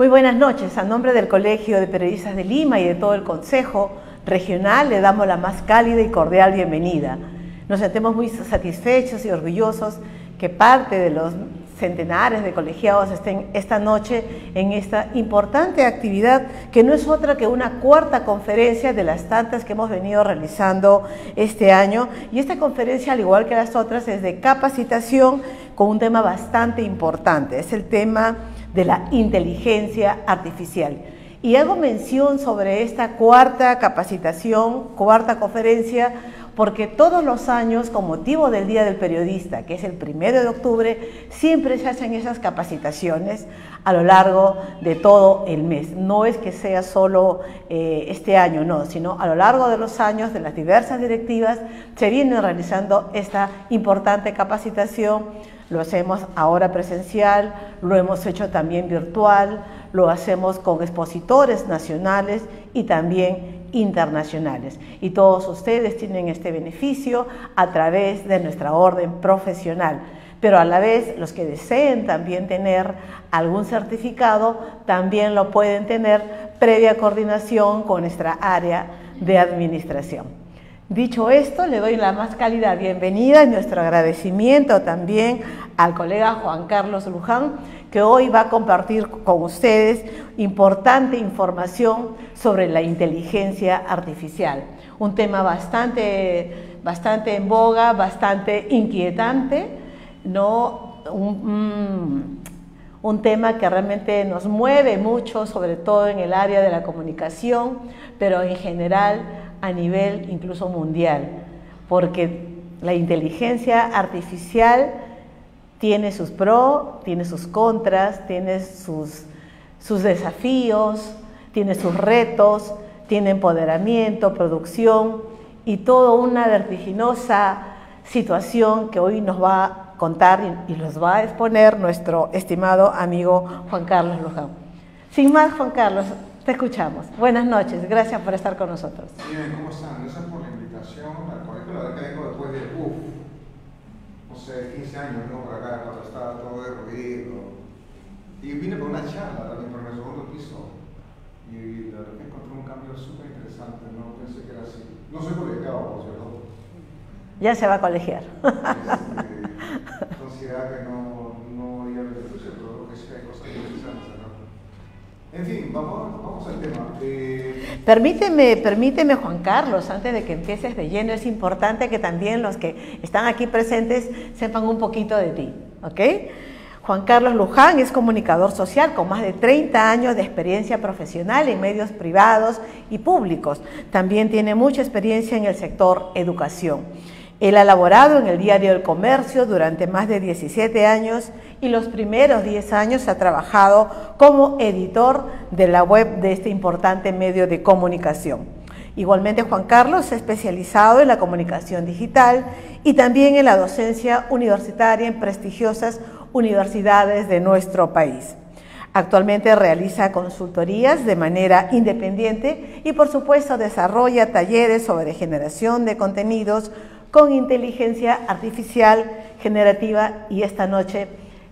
Muy buenas noches. A nombre del Colegio de Periodistas de Lima y de todo el Consejo Regional le damos la más cálida y cordial bienvenida. Nos sentimos muy satisfechos y orgullosos que parte de los centenares de colegiados estén esta noche en esta importante actividad que no es otra que una cuarta conferencia de las tantas que hemos venido realizando este año. Y esta conferencia, al igual que las otras, es de capacitación con un tema bastante importante. Es el tema de la inteligencia artificial. Y hago mención sobre esta cuarta capacitación, cuarta conferencia, porque todos los años, con motivo del Día del Periodista, que es el primero de octubre, siempre se hacen esas capacitaciones a lo largo de todo el mes. No es que sea solo eh, este año, no, sino a lo largo de los años, de las diversas directivas, se viene realizando esta importante capacitación lo hacemos ahora presencial, lo hemos hecho también virtual, lo hacemos con expositores nacionales y también internacionales. Y todos ustedes tienen este beneficio a través de nuestra orden profesional. Pero a la vez, los que deseen también tener algún certificado, también lo pueden tener previa coordinación con nuestra área de administración. Dicho esto, le doy la más cálida bienvenida y nuestro agradecimiento también al colega Juan Carlos Luján, que hoy va a compartir con ustedes importante información sobre la inteligencia artificial. Un tema bastante, bastante en boga, bastante inquietante, ¿no? un, un tema que realmente nos mueve mucho, sobre todo en el área de la comunicación, pero en general a nivel incluso mundial, porque la inteligencia artificial tiene sus pros, tiene sus contras, tiene sus, sus desafíos, tiene sus retos, tiene empoderamiento, producción y toda una vertiginosa situación que hoy nos va a contar y, los va a exponer nuestro estimado amigo Juan Carlos Luján. Sin más, Juan Carlos, te escuchamos. Buenas noches, gracias por estar con nosotros. Bien, ¿cómo están? Gracias por la invitación al colegio. La verdad que vengo después de, uff, no sé, 15 años vengo por acá, cuando estaba todo derruido. Y vine por una charla también por el segundo piso. Y la verdad que encontré un cambio súper interesante, no pensé que era así. No soy colegiado, por cierto. Ya se va a colegiar. Este, considera que no, no iba a En fin, vamos, al tema. Eh, permíteme, permíteme, Juan Carlos, antes de que empieces de lleno, es importante que también los que están aquí presentes sepan un poquito de ti, ¿ok? Juan Carlos Luján es comunicador social con más de 30 años de experiencia profesional en medios privados y públicos. También tiene mucha experiencia en el sector educación. Él ha laborado en el diario El Comercio durante más de 17 años y los primeros 10 años ha trabajado como editor de la web de este importante medio de comunicación. Igualmente Juan Carlos se ha especializado en la comunicación digital y también en la docencia universitaria en prestigiosas universidades de nuestro país. Actualmente realiza consultorías de manera independiente y por supuesto desarrolla talleres sobre generación de contenidos con inteligencia artificial generativa y esta noche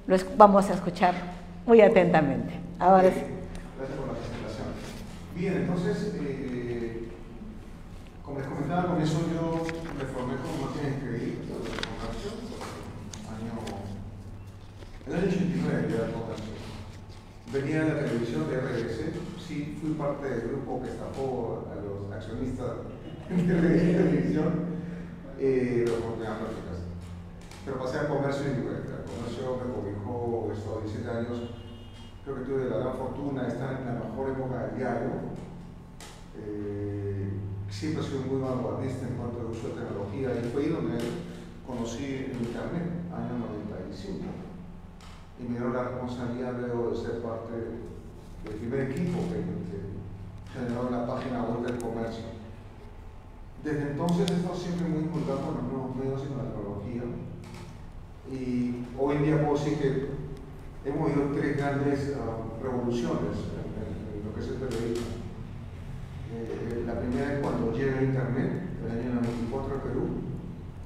lo vamos a escuchar muy atentamente. Ahora. Gracias por la presentación. Bien, entonces, eh, como les comentaba al comienzo, yo me formé como máquina de escribir, año, en el año 89 ya Venía de la televisión de RBC, sí fui parte del grupo que estafó a los accionistas de televisión eh. Pero pasé a comercio y El comercio me cobijó estos 17 años. Creo que tuve la gran fortuna de estar en la mejor época del diario. Eh, siempre sido muy vanguardista en cuanto al uso de tecnología y fue ahí donde conocí el Internet, año 95. Y me dio la responsabilidad de ser parte del primer equipo que generó la página web del comercio. Desde entonces he estado siempre muy involucrado con los nuevos medios y con la tecnología. Y hoy en día puedo decir que hemos vivido tres grandes ah, revoluciones en, lo que es el periodismo. Eh, la primera es cuando llega Internet, el año 94 a Perú,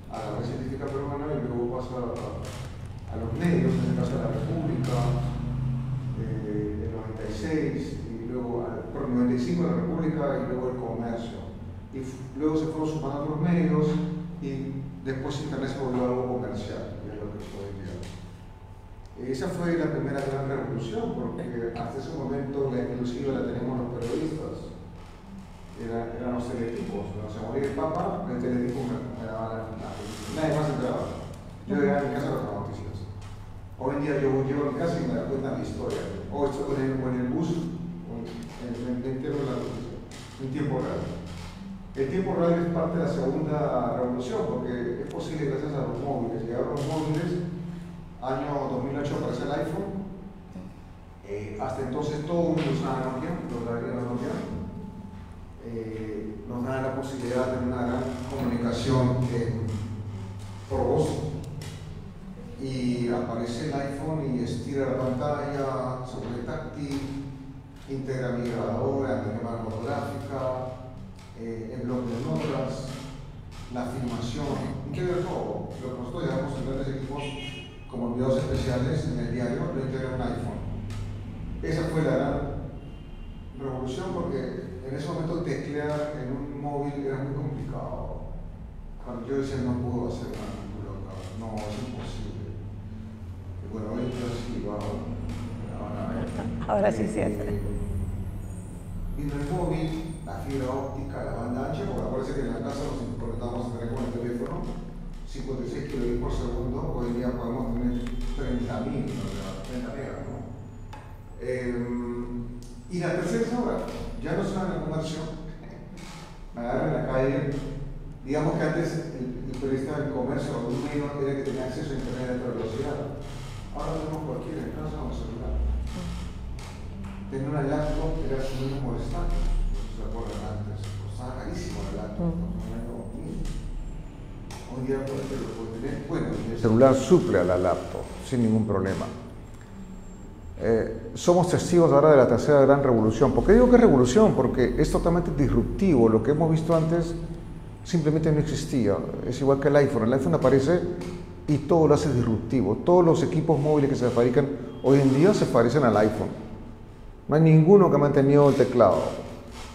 a la red científica peruana y luego pasa a, los medios, en el caso de la República, eh, el 96, 95 la República y luego el comercio. Y luego se fueron sumando otros medios y después Internet se volvió algo comercial, y es lo que hoy día. Esa fue la primera gran revolución, porque hasta ese momento la exclusiva la teníamos los periodistas. Era, eran los teletipos. Cuando se moría el Papa, el teletipo me, daba la, la, Nadie más entraba. Yo llegaba a mi casa con las noticias. Hoy en día yo llego a mi casa y me da cuenta mi historia. O estoy en el, el bus, o en, en, en, en la noticia, en tiempo real. El tiempo real es parte de la segunda revolución, porque es posible gracias a los móviles. Llegaron los móviles, año 2008 aparece el iPhone. Eh, hasta entonces todo el mundo usaba Nokia, los Nokia. Eh, nos da la posibilidad de una gran comunicación eh, por voz. Y aparece el iPhone y estira la pantalla, sobre táctil, integra mi grabadora, mi cámara fotográfica, eh, el blog de notas, la filmación, integra todo. Lo que nosotros llevamos en grandes equipos como videos especiales en el diario, lo integra un iPhone. Esa fue la gran revolución porque en ese momento teclear en un móvil era muy complicado. Cuando yo decía no puedo hacer nada, no, es imposible. Y bueno, hoy yo sí hago. Ahora, ahora sí se hace. Vino el móvil, la fibra óptica, la banda ancha, porque acuérdense que en la casa nos conectamos a tener con el teléfono, 56 kilobits por segundo, hoy día podemos tener 30.000, o sea, 30 megas, ¿no? Eh, y la tercera es ahora, ya no son en el comercio, me agarran en la calle, digamos que antes el, periodista del comercio o un medio era que tenía acceso a internet de alta velocidad, ahora tenemos cualquiera en casa el celular. Tener una laptop era muy molestante, Hoy día por lo tener, bueno, el celular suple a la laptop sin ningún problema. Eh, somos testigos ahora de la tercera gran revolución. ¿Por qué digo que es revolución? Porque es totalmente disruptivo. Lo que hemos visto antes simplemente no existía. Es igual que el iPhone. El iPhone aparece y todo lo hace disruptivo. Todos los equipos móviles que se fabrican hoy en día se parecen al iPhone. No hay ninguno que ha mantenido el teclado.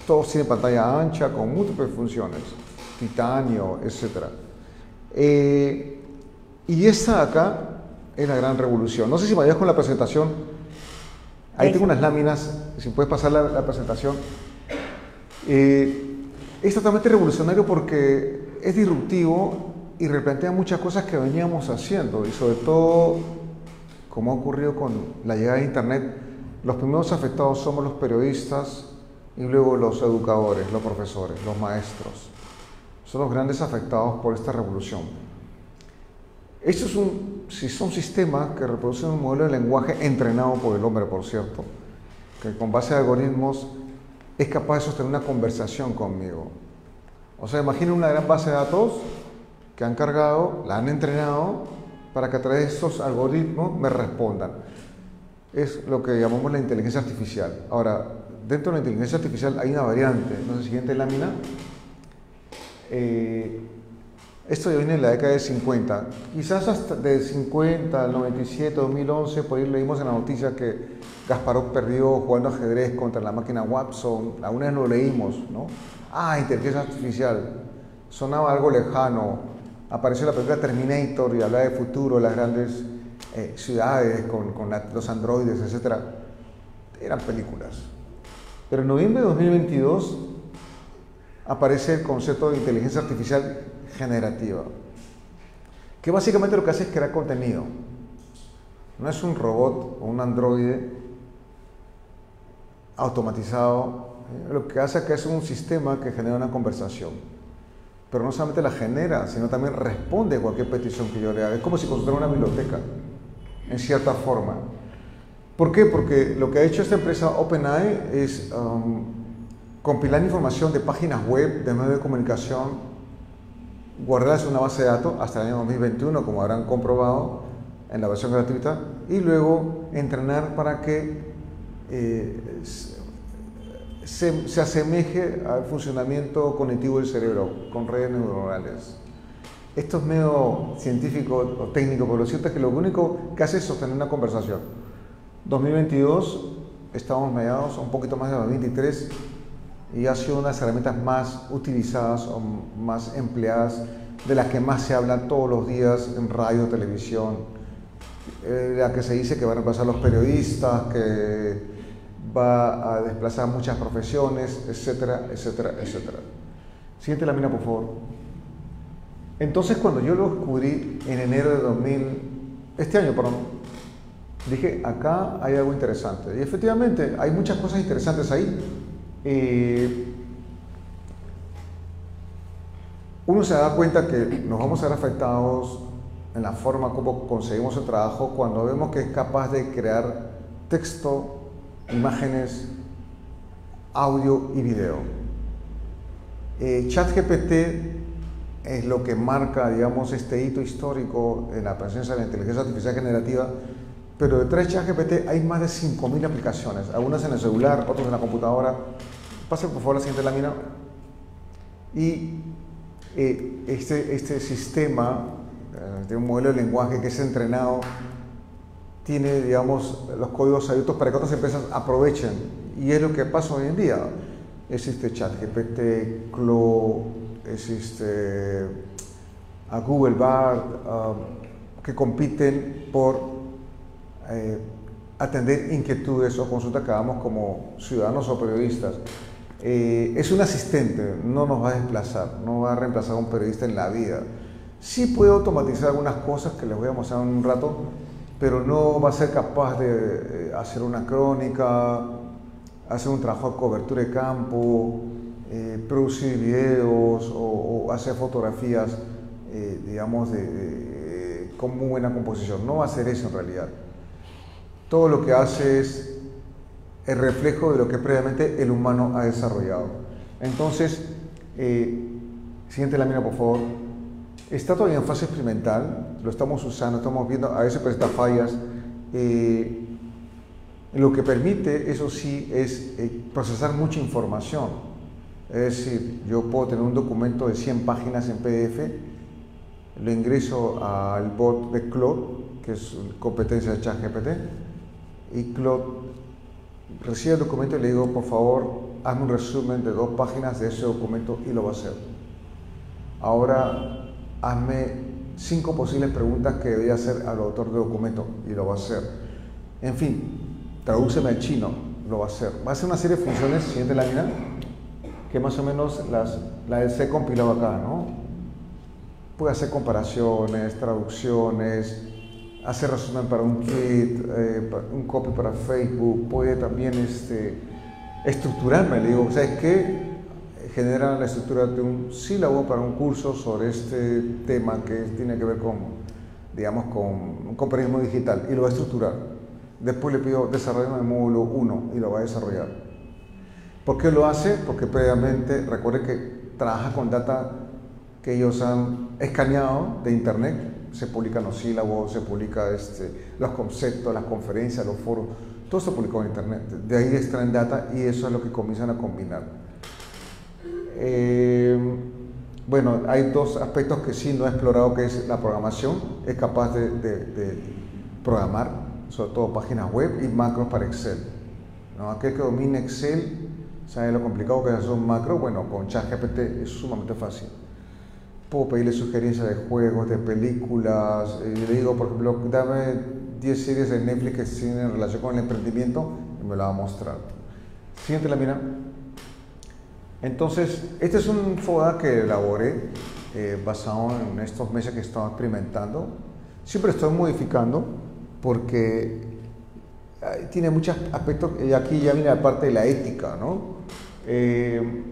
Todos tienen pantalla ancha con múltiples funciones, titanio, etc. Eh, y esta acá es la gran revolución. No sé si me ayudas con la presentación. Ahí tengo unas láminas, si puedes pasar la, la presentación. Eh, es totalmente revolucionario porque es disruptivo y replantea muchas cosas que veníamos haciendo y sobre todo, como ha ocurrido con la llegada de Internet, los primeros afectados somos los periodistas y luego los educadores, los profesores, los maestros. Son los grandes afectados por esta revolución. Esto es un, son sistemas que reproducen un modelo de lenguaje entrenado por el hombre, por cierto, que con base a algoritmos es capaz de sostener una conversación conmigo. O sea, imaginen una gran base de datos que han cargado, la han entrenado para que a través de estos algoritmos me respondan. Es lo que llamamos la inteligencia artificial. Ahora, dentro de la inteligencia artificial hay una variante. Entonces, siguiente lámina. Eh, esto ya viene en la década de 50. Quizás hasta de 50 al 97, 2011, por ahí leímos en la noticia que Gasparov perdió jugando ajedrez contra la máquina Watson. Aún vez lo leímos, ¿no? Ah, inteligencia artificial. Sonaba algo lejano. Apareció la película Terminator y hablaba de futuro, las grandes eh, ciudades con, con los androides, etc. Eran películas. Pero en noviembre de 2022 aparece el concepto de inteligencia artificial generativa, que básicamente lo que hace es crear contenido. No es un robot o un androide automatizado, ¿eh? lo que hace es que es un sistema que genera una conversación. Pero no solamente la genera, sino también responde a cualquier petición que yo le haga. Es como si consultara una biblioteca, en cierta forma. ¿Por qué? Porque lo que ha hecho esta empresa OpenAI es um, compilar información de páginas web, de medios de comunicación, guardarlas en una base de datos hasta el año 2021, como habrán comprobado en la versión gratuita, y luego entrenar para que eh, se, se, asemeje al funcionamiento cognitivo del cerebro con redes neuronales. Esto es medio científico o técnico, pero lo cierto es que lo único que hace es sostener una conversación. 2022, estamos mediados, un poquito más de 2023, y ha sido una de las herramientas más utilizadas o más empleadas, de las que más se habla todos los días en radio, televisión, eh, la que se dice que va a reemplazar a los periodistas, que va a desplazar muchas profesiones, etcétera, etcétera, etcétera. Siguiente lámina, por favor. Entonces, cuando yo lo descubrí en enero de 2000, este año, perdón, dije, acá hay algo interesante. Y efectivamente, hay muchas cosas interesantes ahí. Eh, uno se da cuenta que nos vamos a ver afectados en la forma como conseguimos el trabajo cuando vemos que es capaz de crear texto, imágenes, audio y video. Eh, ChatGPT es lo que marca, digamos, este hito histórico en la presencia de la inteligencia artificial generativa, pero detrás de ChatGPT hay más de 5.000 aplicaciones, algunas en el celular, otras en la computadora. Pase por favor la siguiente lámina. Y eh, este, este sistema de un modelo de lenguaje que es entrenado, tiene, digamos, los códigos abiertos para que otras empresas aprovechen. Y es lo que pasa hoy en día. Existe ChatGPT, Clo, existe a Google Bard, um, que compiten por eh, atender inquietudes o consultas que hagamos como ciudadanos o periodistas. Eh, es un asistente, no nos va a desplazar, no va a reemplazar a un periodista en la vida. Sí puede automatizar algunas cosas que les voy a mostrar en un rato, pero no va a ser capaz de eh, hacer una crónica, hacer un trabajo de cobertura de campo, eh, producir videos o, hacer fotografías, eh, digamos, de, con muy buena composición. No va a hacer eso en realidad. Todo lo que hace es el reflejo de lo que previamente el humano ha desarrollado. Entonces, siguiente lámina, por favor. Está todavía en fase experimental, lo estamos usando, estamos viendo, a veces presenta fallas. Eh, lo que permite, eso sí, es eh, procesar mucha información. Es decir, yo puedo tener un documento de 100 páginas en PDF, lo ingreso al bot de Claude, que es competencia de ChatGPT, y Claude recibe el documento y le digo, por favor, hazme un resumen de dos páginas de ese documento y lo va a hacer. Ahora hazme cinco posibles preguntas que debería hacer al autor del documento y lo va a hacer. En fin, tradúceme al chino, lo va a hacer. Va a hacer una serie de funciones, siguiente lámina, que más o menos las, la he compilado acá, ¿no? Puede hacer comparaciones, traducciones, hacer resumen para un kit, eh, un copy para Facebook, puede también este, estructurarme, le digo, ¿sabes qué? genera la estructura de un sílabo para un curso sobre este tema que tiene que ver con, digamos, con, un periodismo digital y lo va a estructurar. Después le pido desarrollar el módulo 1 y lo va a desarrollar. ¿Por qué lo hace? Porque previamente, recuerde que trabaja con data que ellos han escaneado de internet, se publican los sílabos, se publica este, los conceptos, las conferencias, los foros, todo se publicó en internet. De ahí extraen data y eso es lo que comienzan a combinar. Eh, bueno, hay dos aspectos que sí no he explorado, que es la programación, es capaz de, programar, sobre todo páginas web y macros para Excel. ¿no? Aquel que domine Excel, sabe lo complicado que es hacer un macro, bueno, con ChatGPT es sumamente fácil. Puedo pedirle sugerencias de juegos, de películas, y le digo, por ejemplo, dame 10 series de Netflix que tienen relación con el emprendimiento y me la va a mostrar. Siguiente lámina. Entonces, este es un FODA que elaboré eh, basado en estos meses que estaba experimentando. Siempre estoy modificando porque eh, tiene muchos aspectos, y aquí ya viene la parte de la ética, ¿no? Eh,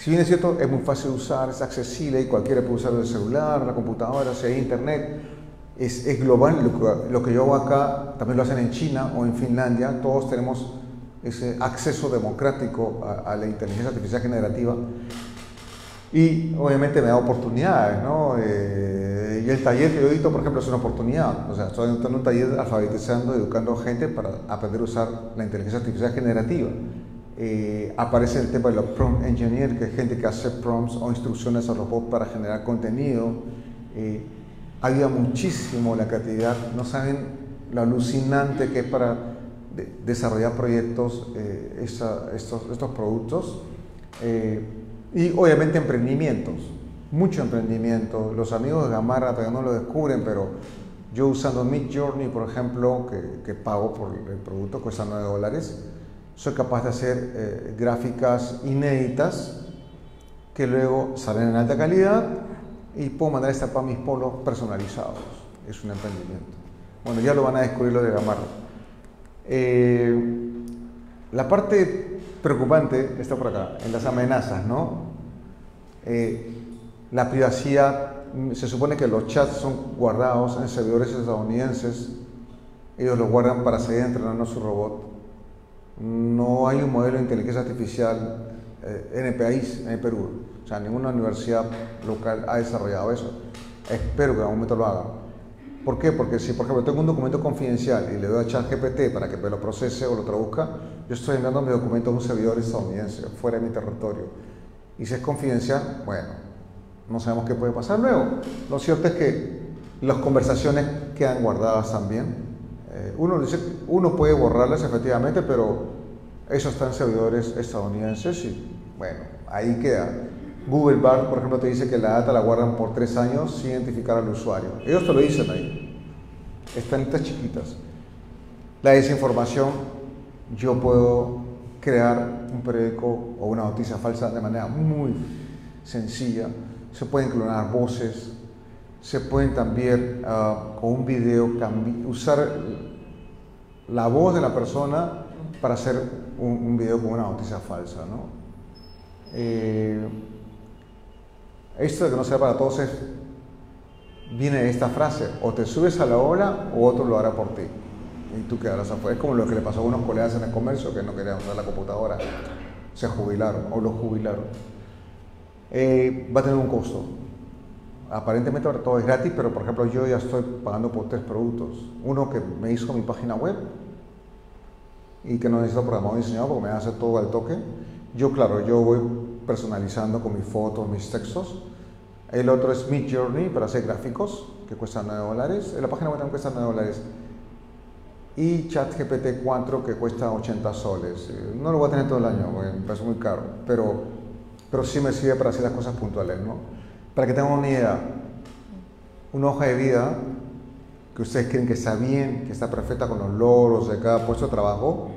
si bien es cierto, es muy fácil de usar, es accesible y cualquiera puede usar el celular, la computadora, si hay internet, es, global. Lo que, lo que yo hago acá también lo hacen en China o en Finlandia, todos tenemos ese acceso democrático a, la inteligencia artificial generativa. Y obviamente me da oportunidades, ¿no? Eh, y el taller que yo edito, por ejemplo, es una oportunidad. O sea, estoy en un taller alfabetizando, educando gente para aprender a usar la inteligencia artificial generativa. Eh, aparece el tema de los prompt engineer, que es gente que hace prompts o instrucciones a robots para generar contenido. Eh, ayuda muchísimo la creatividad. No saben lo alucinante que es para desarrollar proyectos, eh, estos, estos, productos. Eh, y obviamente emprendimientos, mucho emprendimiento. Los amigos de Gamarra todavía no lo descubren, pero yo usando Mid Journey, por ejemplo, que, que, pago por el producto, cuesta 9 dólares, soy capaz de hacer eh, gráficas inéditas que luego salen en alta calidad y puedo mandar esta para mis polos personalizados. Es un emprendimiento. Bueno, ya lo van a descubrir lo de Gamarra. Eh, la parte preocupante está por acá, en las amenazas, ¿no? Eh, la privacidad, mm, se supone que los chats son guardados en servidores estadounidenses, ellos los guardan para seguir entrenando su robot. No hay un modelo de inteligencia artificial eh, en el país, en el Perú. O sea, ninguna universidad local ha desarrollado eso. Espero que en algún momento lo hagan. ¿Por qué? Porque si, por ejemplo, tengo un documento confidencial y le doy a ChatGPT para que me lo procese o lo traduzca, yo estoy enviando mi documento a un servidor estadounidense, fuera de mi territorio. Y si es confidencial, bueno, no sabemos qué puede pasar luego. Lo cierto es que las conversaciones quedan guardadas también. Eh, uno, dice, uno puede borrarlas efectivamente, pero eso está servidores estadounidenses y bueno, ahí queda. Google Bar, por ejemplo, te dice que la data la guardan por tres años sin identificar al usuario. Ellos te lo dicen ahí. Están estas chiquitas. La desinformación, yo puedo crear un periódico o una noticia falsa de manera muy sencilla. Se pueden clonar voces, se pueden también uh, con un video usar la voz de la persona para hacer un, video con una noticia falsa. ¿no? Eh, esto de que no sea para todos viene de esta frase, o te subes a la ola o otro lo hará por ti. Y tú quedarás afuera. Es como lo que le pasó a unos colegas en el comercio que no querían usar la computadora. Se jubilaron o los jubilaron. Eh, va a tener un costo. Aparentemente ahora todo es gratis, pero por ejemplo yo ya estoy pagando por tres productos. Uno que me hizo mi página web y que no necesito programador diseñado porque me hace todo al toque. Yo, claro, yo voy personalizando con mis fotos, mis textos. El otro es Mid Journey para hacer gráficos, que cuesta 9 dólares. La página web también cuesta 9 dólares. Y ChatGPT 4, que cuesta 80 soles. Eh, no lo voy a tener todo el año, me parece muy caro, pero, pero sí me sirve para hacer las cosas puntuales. ¿no? Para que tengan una idea, una hoja de vida que ustedes creen que está bien, que está perfecta con los logros de cada puesto de trabajo,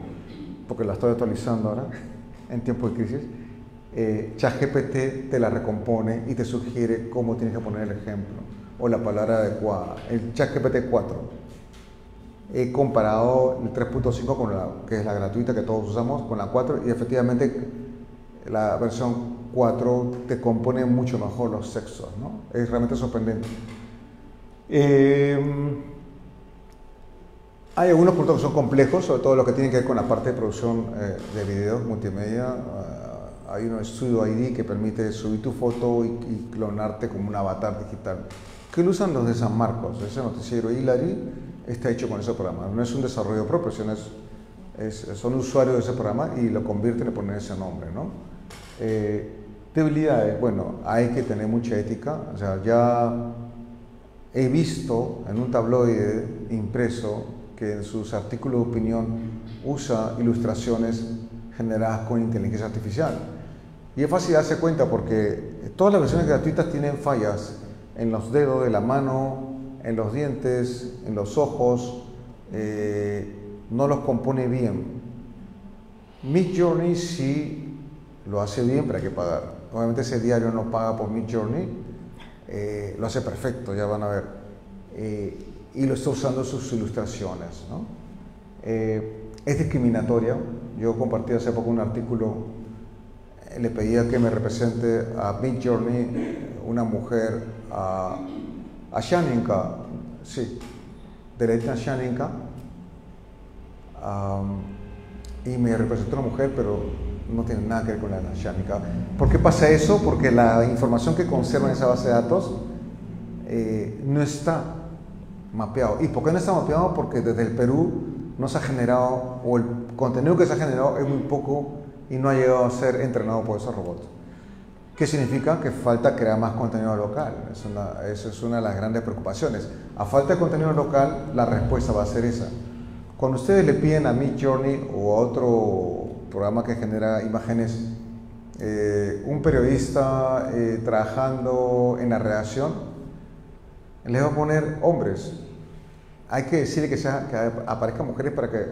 porque la estoy actualizando ahora en tiempo de crisis eh, ChatGPT te la recompone y te sugiere cómo tienes que poner el ejemplo o la palabra adecuada. El ChatGPT 4. He comparado el 3.5 con la que es la gratuita que todos usamos con la 4 y efectivamente la versión 4 te compone mucho mejor los textos, ¿no? Es realmente sorprendente. Eh, hay algunos puntos que son complejos, sobre todo lo que tiene que ver con la parte de producción eh, de videos multimedia hay un estudio ID que permite subir tu foto y, clonarte como un avatar digital, que lo usan los de San Marcos. Ese noticiero Hilary está hecho con ese programa. No es un desarrollo propio, sino es, son usuarios de ese programa y lo convierten en poner ese nombre. ¿no? Eh, debilidades, bueno, hay que tener mucha ética. O sea, ya he visto en un tabloide impreso que en sus artículos de opinión usa ilustraciones generadas con inteligencia artificial. Y es fácil darse cuenta porque todas las versiones gratuitas tienen fallas en los dedos de la mano, en los dientes, en los ojos, eh, no los compone bien. Mid Journey sí lo hace bien, pero hay que pagar. Obviamente ese diario no paga por Mid Journey, eh, lo hace perfecto, ya van a ver. Eh, y lo está usando sus ilustraciones. ¿no? es discriminatorio. Yo compartí hace poco un artículo le pedía que me represente a Mid Journey, una mujer, a, a Shaninka, sí, de la etnia Shaninka, y me representó una mujer, pero no tiene nada que ver con la Shaninka. ¿Por qué pasa eso? Porque la información que conserva en esa base de datos eh, no está mapeado. ¿Y por qué no está mapeado? Porque desde el Perú no se ha generado, o el contenido que se ha generado es muy poco y no ha llegado a ser entrenado por esos robots. ¿Qué significa? Que falta crear más contenido local. Es una, es una de las grandes preocupaciones. A falta de contenido local, la respuesta va a ser esa. Cuando ustedes le piden a Mid Journey o a otro programa que genera imágenes eh, un periodista eh, trabajando en la redacción, le va a poner hombres. Hay que decirle que, sea, que aparezcan mujeres para que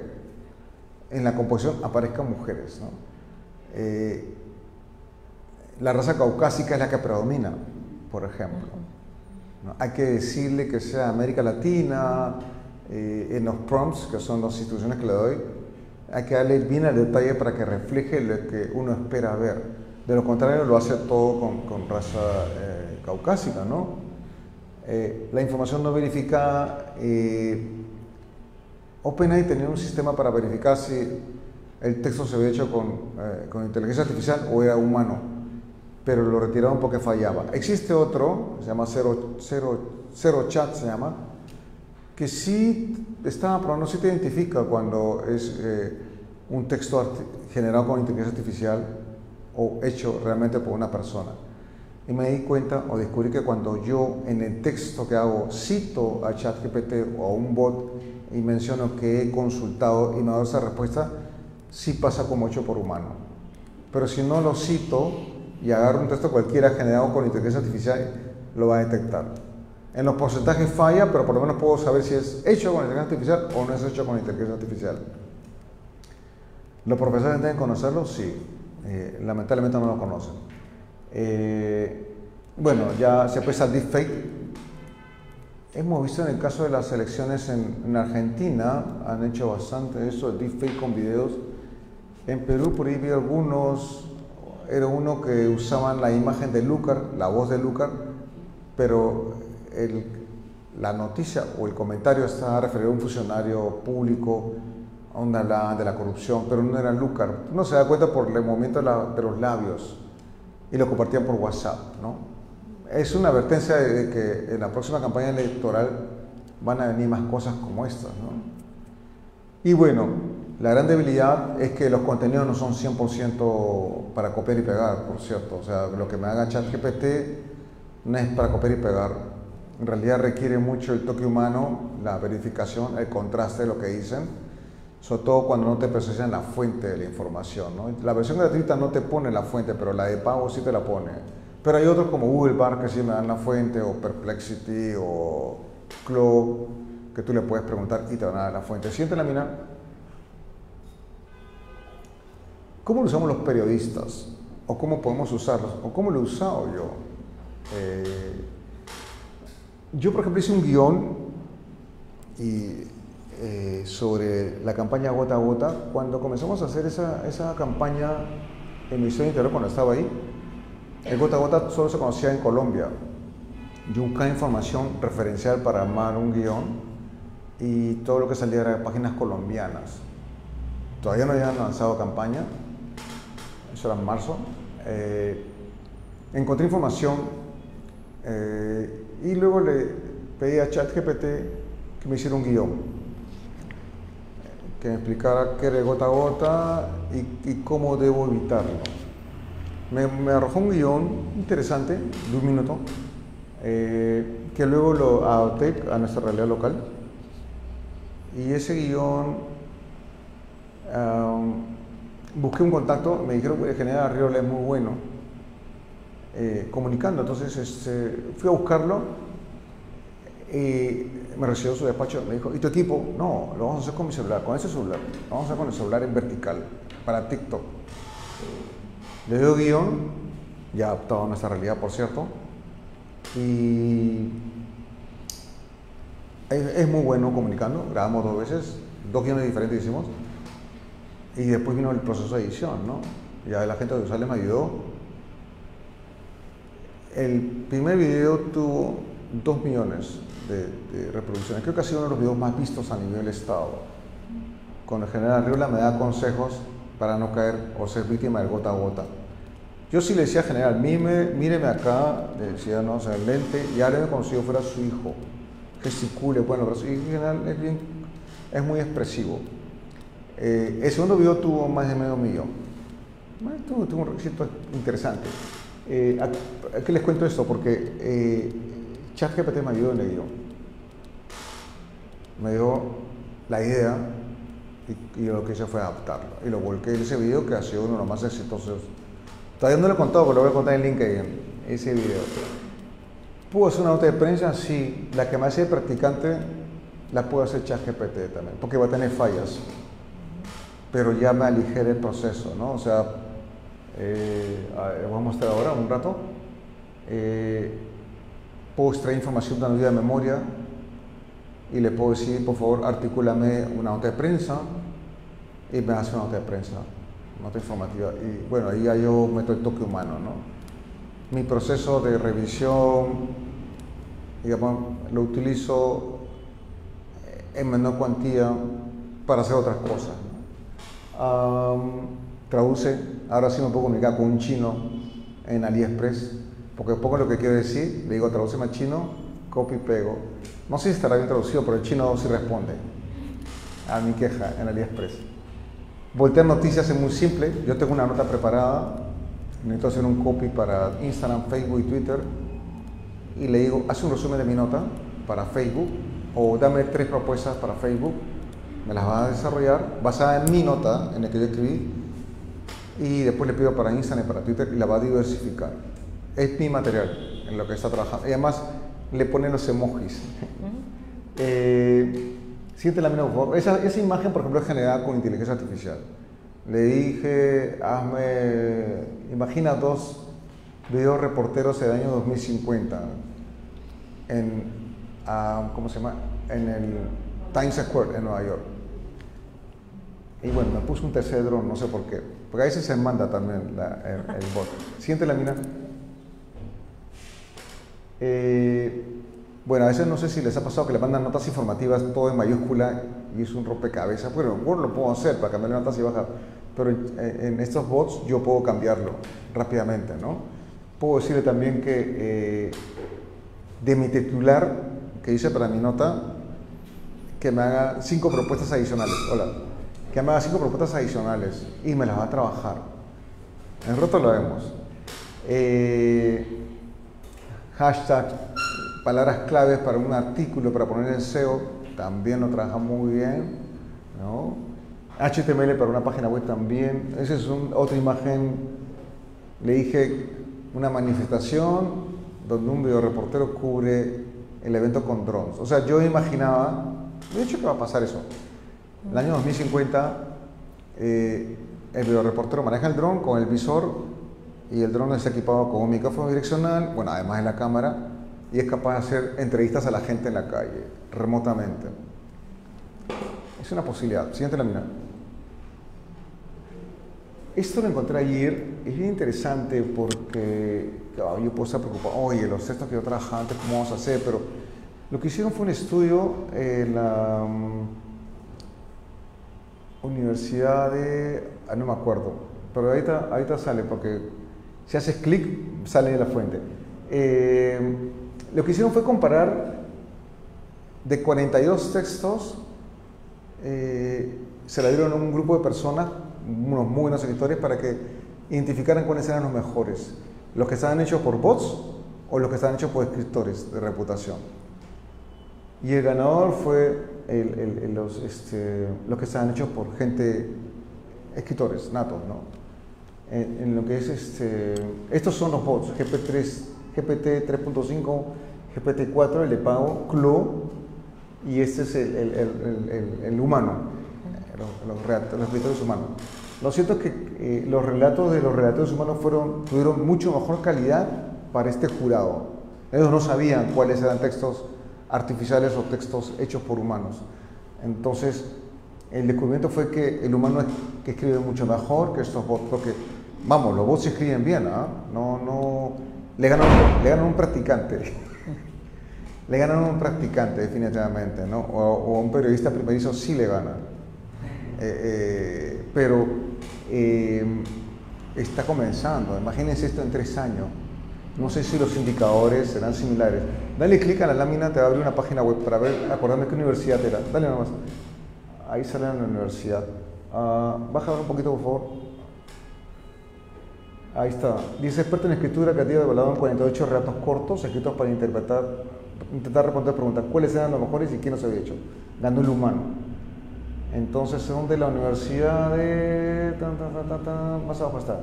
en la composición aparezcan mujeres. Eh, la raza caucásica es la que predomina, por ejemplo. Hay que decirle que sea América Latina, en los prompts, que son las instrucciones que le doy, hay que darle bien al detalle para que refleje lo que uno espera ver. De lo contrario, lo hace todo con, raza eh, caucásica, ¿no? Eh, la información no verificada. Eh, OpenAI tenía un sistema para verificar si el texto se había hecho con, inteligencia artificial o era humano, pero lo retiraron porque fallaba. Existe otro, se llama Zero, Zero Chat, se llama, que sí está probando, sí te identifica cuando es eh, un texto generado con inteligencia artificial o hecho realmente por una persona. Y me di cuenta o descubrí que cuando yo en el texto que hago cito a ChatGPT o a un bot y menciono que he consultado y me da esa respuesta, sí pasa como hecho por humano. Pero si no lo cito y agarro un texto cualquiera generado con inteligencia artificial, lo va a detectar. En los porcentajes falla, pero por lo menos puedo saber si es hecho con inteligencia artificial o no es hecho con inteligencia artificial. ¿Los profesores deben conocerlo? Sí. Eh, lamentablemente no lo conocen. Eh, bueno, ya se usar deepfake. Hemos visto en el caso de las elecciones en, Argentina, han hecho bastante eso, de deepfake con videos. En Perú por ahí vi algunos, era uno que usaban la imagen de Lucar, la voz de Lucar, pero la noticia o el comentario estaba referido a un funcionario público donde hablaban de la corrupción, pero no era Lucar. Uno se da cuenta por el movimiento de, los labios y lo compartían por WhatsApp. ¿no? Es una advertencia de que en la próxima campaña electoral van a venir más cosas como estas. ¿no? Y bueno, la gran debilidad es que los contenidos no son 100% para copiar y pegar, por cierto. O sea, lo que me haga ChatGPT no es para copiar y pegar en realidad requiere mucho el toque humano, la verificación, el contraste de lo que dicen, sobre todo cuando no te presentan la fuente de la información. La versión gratuita no te pone la fuente, pero la de pago sí te la pone. Pero hay otros como Google Bar que sí me dan la fuente, o Perplexity, o Cloud, que tú le puedes preguntar y te van a dar la fuente. Siguiente lámina. ¿Cómo lo usamos los periodistas? ¿O cómo podemos usarlos? ¿O cómo lo he usado yo? Eh, yo, por ejemplo, hice un guion eh, sobre la campaña Gota a Gota. Cuando comenzamos a hacer esa, esa campaña en Misión Interior, cuando estaba ahí, el Gota a Gota solo se conocía en Colombia. Yo buscaba información referencial para armar un guion y todo lo que salía era páginas colombianas. Todavía no habían lanzado campaña, eso era en marzo. Eh, encontré información eh, y luego le pedí a ChatGPT que me hiciera un guion, que me explicara qué era gota a gota y, cómo debo evitarlo. Me, arrojó un guion interesante, de un minuto, eh, que luego lo adopté a nuestra realidad local. Y ese guion, busqué un contacto, me dijeron que el general Arriola es muy bueno eh, comunicando. Entonces este, fui a buscarlo y me recibió su despacho. Me dijo, ¿y tu equipo? No, lo vamos a hacer con mi celular, con ese celular. Lo vamos a hacer con el celular en vertical para TikTok. Le dio guion, ya adaptado a nuestra realidad, por cierto. Y es, muy bueno comunicando. Grabamos dos veces, dos guiones diferentes hicimos. Y después vino el proceso de edición, ¿no? Ya la gente de Usales me ayudó el primer video tuvo 2 millones de, reproducciones. Creo que ha sido uno de los videos más vistos a nivel estado. Con el general Riola me da consejos para no caer o ser víctima del gota a gota. Yo sí le decía general, míreme, míreme acá, le decía, no, o sea, lente, y ahora como si yo fuera su hijo. Gesticule, bueno, pero y general es, bien, muy expresivo. Eh, el segundo video tuvo más de medio millón. tuvo, tuvo un requisito interesante. Eh, qué les cuento esto? Porque eh, ChatGPT me ayudó en el guion. Me dio la idea y, lo que hice fue adaptarlo. Y lo volqué en ese video que ha sido uno de los más exitosos Todavía no lo he contado, pero lo voy a contar en LinkedIn, ese video. ¿Puedo hacer una nota de prensa? Sí. La que me hace practicante la puedo hacer ChatGPT también, porque va a tener fallas. Pero ya me aligera el proceso, ¿no? O sea, eh, voy a mostrar ahora un rato. Eh, puedo extraer información de una vida de memoria y le puedo decir, por favor, articúlame una nota de prensa y me hace una nota de prensa, nota informativa. Y bueno, ahí ya yo meto el toque humano, ¿no? Mi proceso de revisión, digamos, lo utilizo en menor cuantía para hacer otras cosas. traduce, ahora sí me puedo comunicar con un chino en AliExpress, porque pongo lo que quiero decir, le digo traduce más chino, copy pego. No sé si estará bien traducido, pero el chino sí responde a mi queja en AliExpress. Voltear noticias es muy simple, yo tengo una nota preparada, necesito hacer un copy para Instagram, Facebook y Twitter, y le digo, hace un resumen de mi nota para Facebook, o dame tres propuestas para Facebook, me las va a desarrollar basada en mi nota, en la que yo escribí, y después le pido para Instagram y para Twitter y la va a diversificar. Es mi material en lo que está trabajando. Y además le pone los emojis. eh, siente la misma esa, esa imagen, por ejemplo, es generada con inteligencia artificial. Le dije, hazme, imagina dos videos reporteros del año 2050 en ¿cómo se llama? En el Times Square en Nueva York. Y bueno, me puso un tercer dron, no sé por qué. Porque a veces se manda también el, bot. Siguiente lámina. Eh, bueno, a veces no sé si les ha pasado que le mandan notas informativas todo en mayúscula y es un rompecabezas. Bueno, Word lo puedo hacer para cambiar notas y bajar, pero en, estos bots yo puedo cambiarlo rápidamente, ¿no? Puedo decirle también que eh, de mi titular que hice para mi nota, que me haga cinco propuestas adicionales. Hola. Que me haga cinco propuestas adicionales y me las va a trabajar. En roto lo vemos. Eh, hashtag, palabras claves para un artículo, para poner en SEO, también lo trabaja muy bien. ¿no? HTML para una página web también. Esa es otra imagen. Le dije una manifestación donde un video reportero cubre el evento con drones. O sea, yo imaginaba, de hecho que va a pasar eso. El año 2050, eh, el videoreportero maneja el dron con el visor y el dron está equipado con un micrófono direccional, bueno, además de la cámara, y es capaz de hacer entrevistas a la gente en la calle, remotamente. Es una posibilidad. Siguiente lámina. Esto lo encontré ayer, es bien interesante porque yo puedo estar preocupado, oye, los textos que yo trabajaba antes, ¿cómo vamos a hacer? Pero lo que hicieron fue un estudio en la mm, Universidad de, ah, no me acuerdo, pero ahorita, ahorita sale porque si haces clic sale de la fuente. Eh, lo que hicieron fue comparar de 42 textos, eh, se la dieron a un grupo de personas unos muy buenos escritores para que identificaran cuáles eran los mejores, los que estaban hechos por bots o los que estaban hechos por escritores de reputación. Y el ganador fue los, este, los que estaban hechos por gente, escritores natos, ¿no? En, lo que es este, estos son los bots, GP3, GPT 3.5, GPT-4, el de pago, CLO, y este es el humano los, los, escritores humanos. Lo cierto es que eh, los relatos de los relatores humanos fueron, tuvieron mucho mejor calidad para este jurado. Ellos no sabían cuáles eran textos artificiales o textos hechos por humanos. Entonces, el descubrimiento fue que el humano es que escribe mucho mejor que estos bots, porque, vamos, los bots escriben bien, ¿ah? No, no, le ganan, le ganan un practicante. le ganan un practicante, definitivamente, ¿no? O, o un periodista primerizo sí le gana. Eh, eh, pero eh, está comenzando. Imagínense esto en tres años. No sé si los indicadores serán similares. Dale clic a la lámina, te va a abrir una página web para ver, acordarme qué universidad era. Dale nomás. Ahí sale la universidad. Uh, baja un poquito, por favor. Ahí está. Dice experto en escritura creativa evaluado en 48 relatos cortos escritos para interpretar, intentar responder preguntas. ¿Cuáles eran los mejores y quién los había hecho? Ganó el humano. Entonces son de la Universidad de... Tan, más abajo está.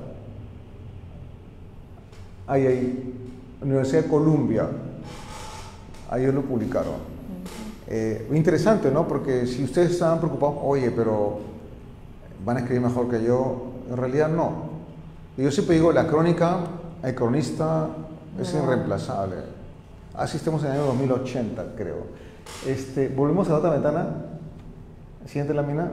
Ahí hay Universidad de Columbia. Ahí lo publicaron. Eh, interesante, ¿no? Porque si ustedes estaban preocupados, oye, pero van a escribir mejor que yo, en realidad no. Y yo siempre digo, la crónica, el cronista es irreemplazable. Así estamos en el año 2080, creo. Este, Volvemos a la otra ventana. Siguiente lámina.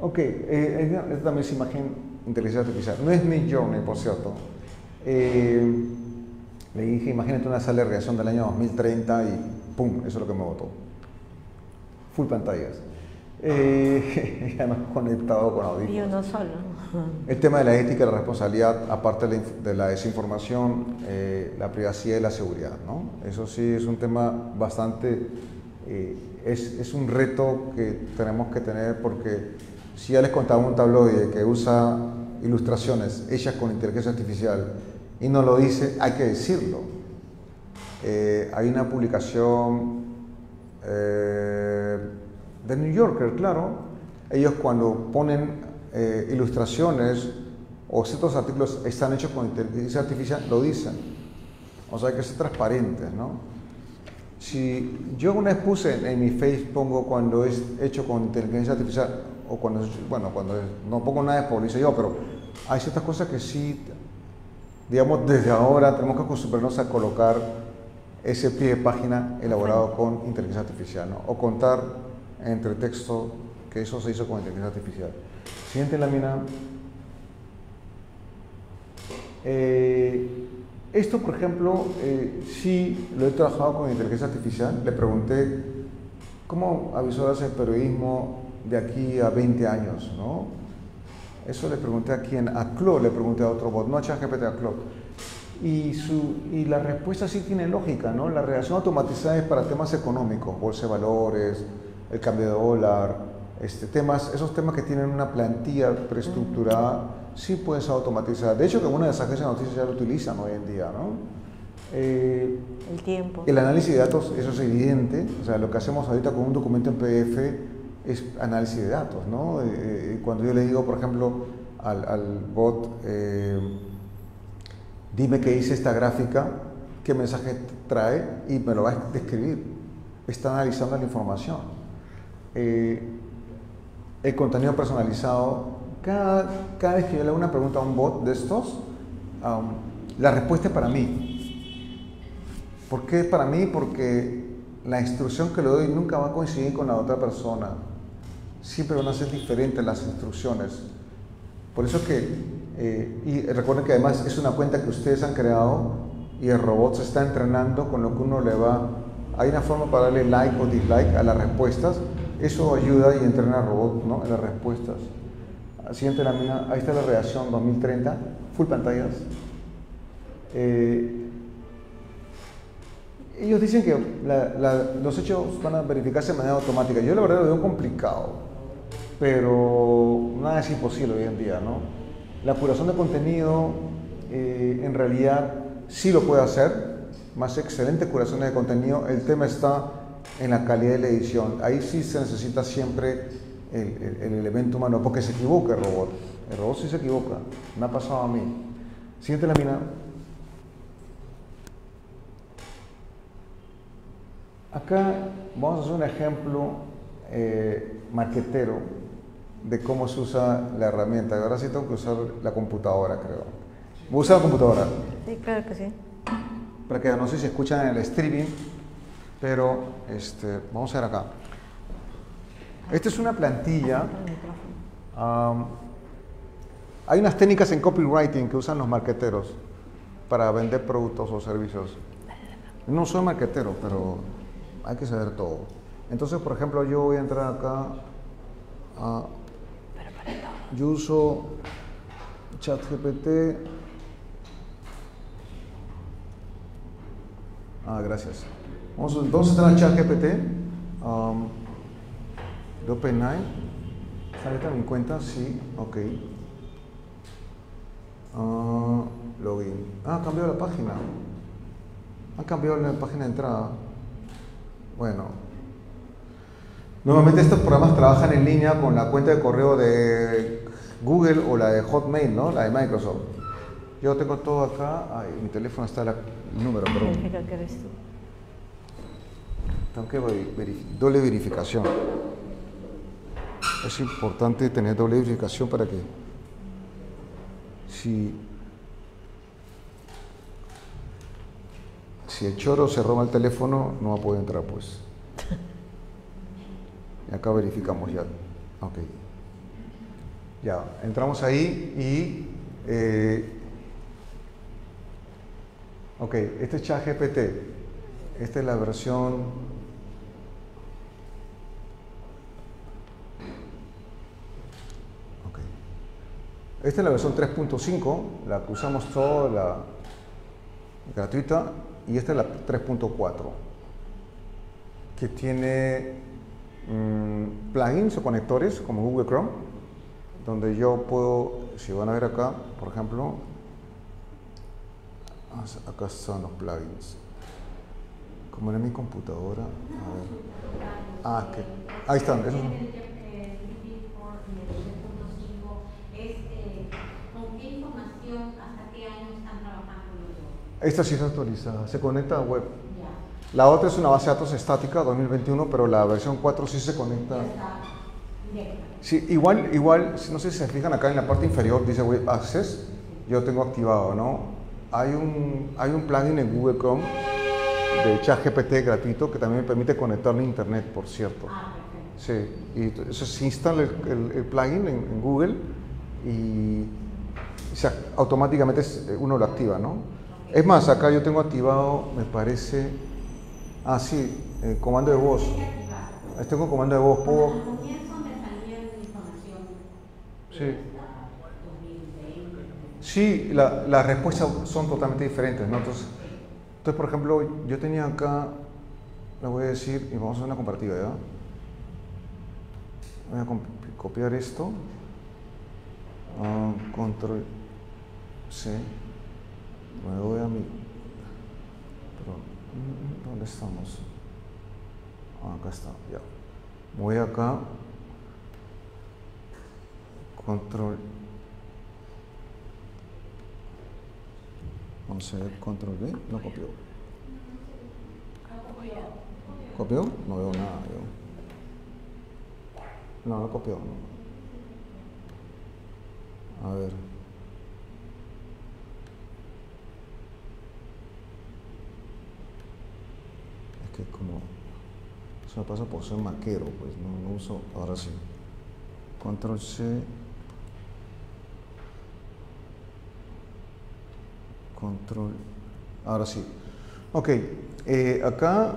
Ok, eh, esta también es imagen inteligencia artificial. No es mi journey, por cierto. Eh, le dije, imagínate una sala de reacción del año 2030 y ¡pum! Eso es lo que me votó. Full pantallas. Eh, además conectado con audífonos. Y uno solo. El tema de la ética la responsabilidad, aparte de la, desinformación, eh, la privacidad y la seguridad. ¿no? Eso sí es un tema bastante, eh, es, es, un reto que tenemos que tener porque si ya les contaba un tabloide que usa ilustraciones hechas con inteligencia artificial y no lo dice, hay que decirlo. Eh, hay una publicación eh, de New Yorker, claro. Ellos cuando ponen eh, ilustraciones o ciertos artículos están hechos con inteligencia artificial, lo dicen. O sea, hay que ser transparentes, ¿no? Si yo una vez puse en, mi face, pongo cuando es hecho con inteligencia artificial, o cuando, bueno, cuando no pongo nada de publicidad yo, pero hay ciertas cosas que sí digamos, desde ahora tenemos que acostumbrarnos a colocar ese pie de página elaborado con inteligencia artificial, ¿no? o contar entre texto que eso se hizo con inteligencia artificial. Siguiente lámina. Eh, esto, por ejemplo, eh, sí lo he trabajado con inteligencia artificial. Le pregunté, ¿cómo avisoras el periodismo de aquí a 20 años? ¿no? Eso le pregunté a quién, a Claude le pregunté a otro bot, no a ChatGPT, a Claude. Y, su, y la respuesta sí tiene lógica, ¿no? La reacción automatizada es para temas económicos, bolsa de valores, el cambio de dólar, este, temas, esos temas que tienen una plantilla preestructurada, sí pueden ser automatizadas. De hecho, que algunas de esas agencias de noticias ya lo utilizan hoy en día, ¿no? Eh, el tiempo. El análisis de datos, eso es evidente. O sea, lo que hacemos ahorita con un documento en PDF es análisis de datos, ¿no? Eh, eh, cuando yo le digo, por ejemplo, al, bot, eh, dime qué dice esta gráfica, qué mensaje trae y me lo va a describir. Está analizando la información. el contenido personalizado, cada, cada, vez que yo le hago una pregunta a un bot de estos, la respuesta es para mí. ¿Por qué para mí? Porque la instrucción que le doy nunca va a coincidir con la otra persona siempre van a ser diferentes las instrucciones. Por eso que, eh, y recuerden que además es una cuenta que ustedes han creado y el robot se está entrenando con lo que uno le va. Hay una forma para darle like o dislike a las respuestas. Eso ayuda y entrena al robot ¿no? en las respuestas. Siguiente lámina, ahí está la reacción 2030, full pantallas. Eh, ellos dicen que los hechos van a verificarse de manera automática. Yo la verdad lo veo complicado pero nada es imposible hoy en día, ¿no? La curación de contenido eh, en realidad sí lo puede hacer, más excelente curación de contenido, el tema está en la calidad de la edición, ahí sí se necesita siempre el, el, elemento humano, porque se equivoca el robot, el robot sí se equivoca, me ha pasado a mí. Siguiente lámina. Acá vamos a hacer un ejemplo eh, marquetero de cómo se usa la herramienta. Ahora sí tengo que usar la computadora, creo. ¿Voy a usar la computadora? Sí, claro que sí. Para que no sé si escuchan en el streaming, pero este, vamos a ver acá. Esta es una plantilla. hay unas técnicas en copywriting que usan los marqueteros para vender productos o servicios. No soy marquetero, pero hay que saber todo. Entonces, por ejemplo, yo voy a entrar acá a yo uso ChatGPT. Ah, gracias. Vamos, a entrar en ChatGPT um, de OpenAI. ¿Sale mi cuenta? Sí, ok. Uh, login. Ah, ha cambiado la página. Ha cambiado la página de entrada. Bueno, Normalmente estos programas trabajan en línea con la cuenta de correo de Google o la de Hotmail, ¿no? La de Microsoft. Yo tengo todo acá. Ay, mi teléfono está el número. Verifica que eres tú. Tengo que. Doble verificación. Es importante tener doble verificación para que. Si. Si el choro se roba el teléfono, no va a poder entrar, pues. Acá verificamos ya. Ok. Ya, entramos ahí y. Eh, ok, este es ChatGPT. Esta es la versión. Ok. Esta es la versión 3.5, la que usamos toda la gratuita, y esta es la 3.4, que tiene mm, plugins o conectores como Google Chrome, donde yo puedo, si van a ver acá, por ejemplo, acá están los plugins. Como en mi computadora, a ver. Ah, que, ahí están. Esta sí está actualizada, se conecta a web. La otra es una base de datos estática 2021, pero la versión 4 sí se conecta. Sí, igual, igual, no sé si se fijan acá en la parte inferior, dice Web Access, yo tengo activado, ¿no? Hay un, hay un plugin en Google Chrome de ChatGPT gratuito que también me permite conectarme a Internet, por cierto. Sí, y eso se instala el, plugin en, Google y automáticamente uno lo activa, ¿no? Es más, acá yo tengo activado, me parece, ah, sí, el comando de voz. Tengo comando de voz, puedo... Sí. Sí, las respuestas son totalmente diferentes, ¿no? Entonces, entonces, por ejemplo, yo tenía acá, le voy a decir, y vamos a hacer una comparativa, ¿ya? Voy a copiar esto, ah, control C, me voy a mi, ¿dónde estamos? Ah, acá está, ya. Voy acá, control, vamos a ver, control B, no copió. ¿Copió? No veo nada yo. No, no copió, no. A ver. Que como eso me pasa por ser maquero, pues no, no uso, ahora sí. Control C. Control. Ahora sí. Ok, eh, acá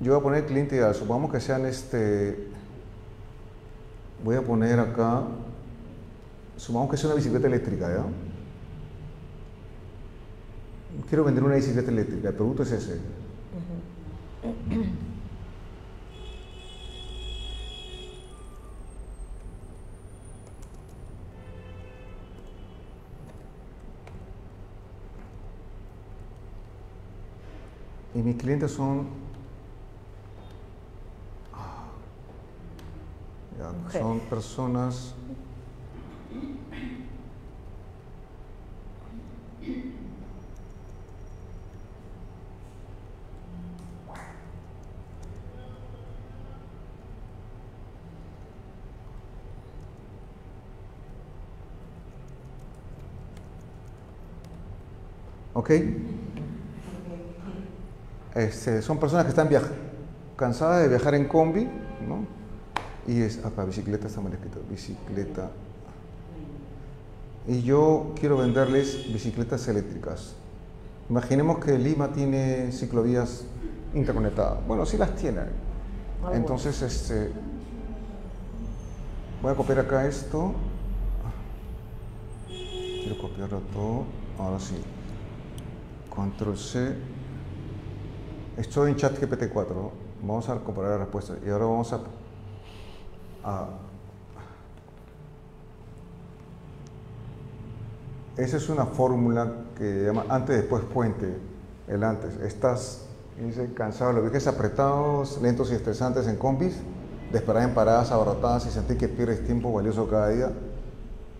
yo voy a poner cliente ideal. Supongamos que sean este. Voy a poner acá. Supongamos que sea una bicicleta eléctrica, ¿ya? Quiero vender una bicicleta eléctrica. El producto es ese. Y mis clientes son, ah, son personas ¿Ok? Este, son personas que están cansadas de viajar en combi, ¿no? Y es, acá, bicicleta está mal escrito, bicicleta. Y yo quiero venderles bicicletas eléctricas. Imaginemos que Lima tiene ciclovías interconectadas. Bueno, sí las tiene. Entonces, este, voy a copiar acá esto. Quiero copiarlo todo. Ahora sí. Control C. Estoy en chat GPT-4. Vamos a comparar la respuesta. Y ahora vamos a, Esa es una fórmula que llama antes, después, puente. El antes. Estás, cansado, los viajes apretados, lentos y estresantes en combis, de en paradas abarrotadas y sentir que pierdes tiempo valioso cada día.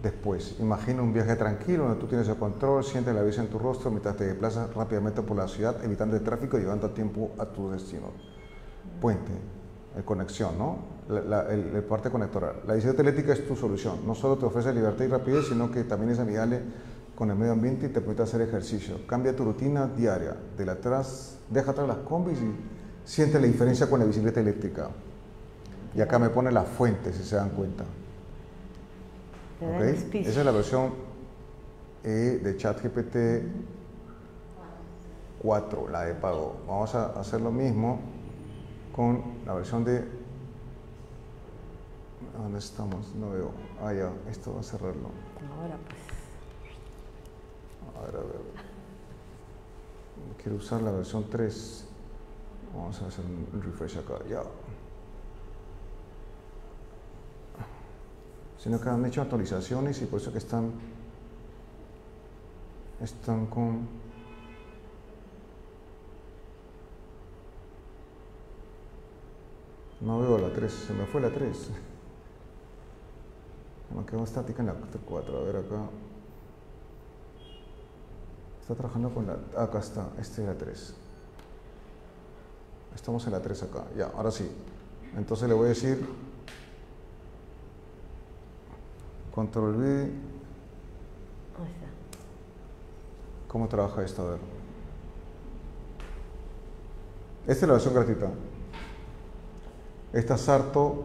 Después, imagina un viaje tranquilo donde tú tienes el control, sientes la vista en tu rostro mientras te desplazas rápidamente por la ciudad, evitando el tráfico y llegando a tiempo a tu destino. Puente, el conexión, ¿no? La, el, parte conectora. La bicicleta eléctrica es tu solución. No solo te ofrece libertad y rapidez, sino que también es amigable con el medio ambiente y te permite hacer ejercicio. Cambia tu rutina diaria. De atrás, deja atrás las combis y siente la diferencia con la bicicleta eléctrica. Y acá me pone la fuente, si se dan cuenta. Esa es la versión e de ChatGPT 4, la de pago. Vamos a hacer lo mismo con la versión de... ¿Dónde estamos? No veo. Ah, ya, esto va a cerrarlo. Ahora pues. A ver, a ver. Quiero usar la versión 3. Vamos a hacer un refresh acá. Ya. Sino que han hecho actualizaciones y por eso que están, están con... No veo la 3, se me fue la 3. Me quedo estática en la 4, a ver acá. Está trabajando con la... Acá está, este es la 3. Estamos en la 3 acá, ya, ahora sí. Entonces le voy a decir Control V. ¿Cómo trabaja esto? A ver. Esta es la versión gratuita. Estás harto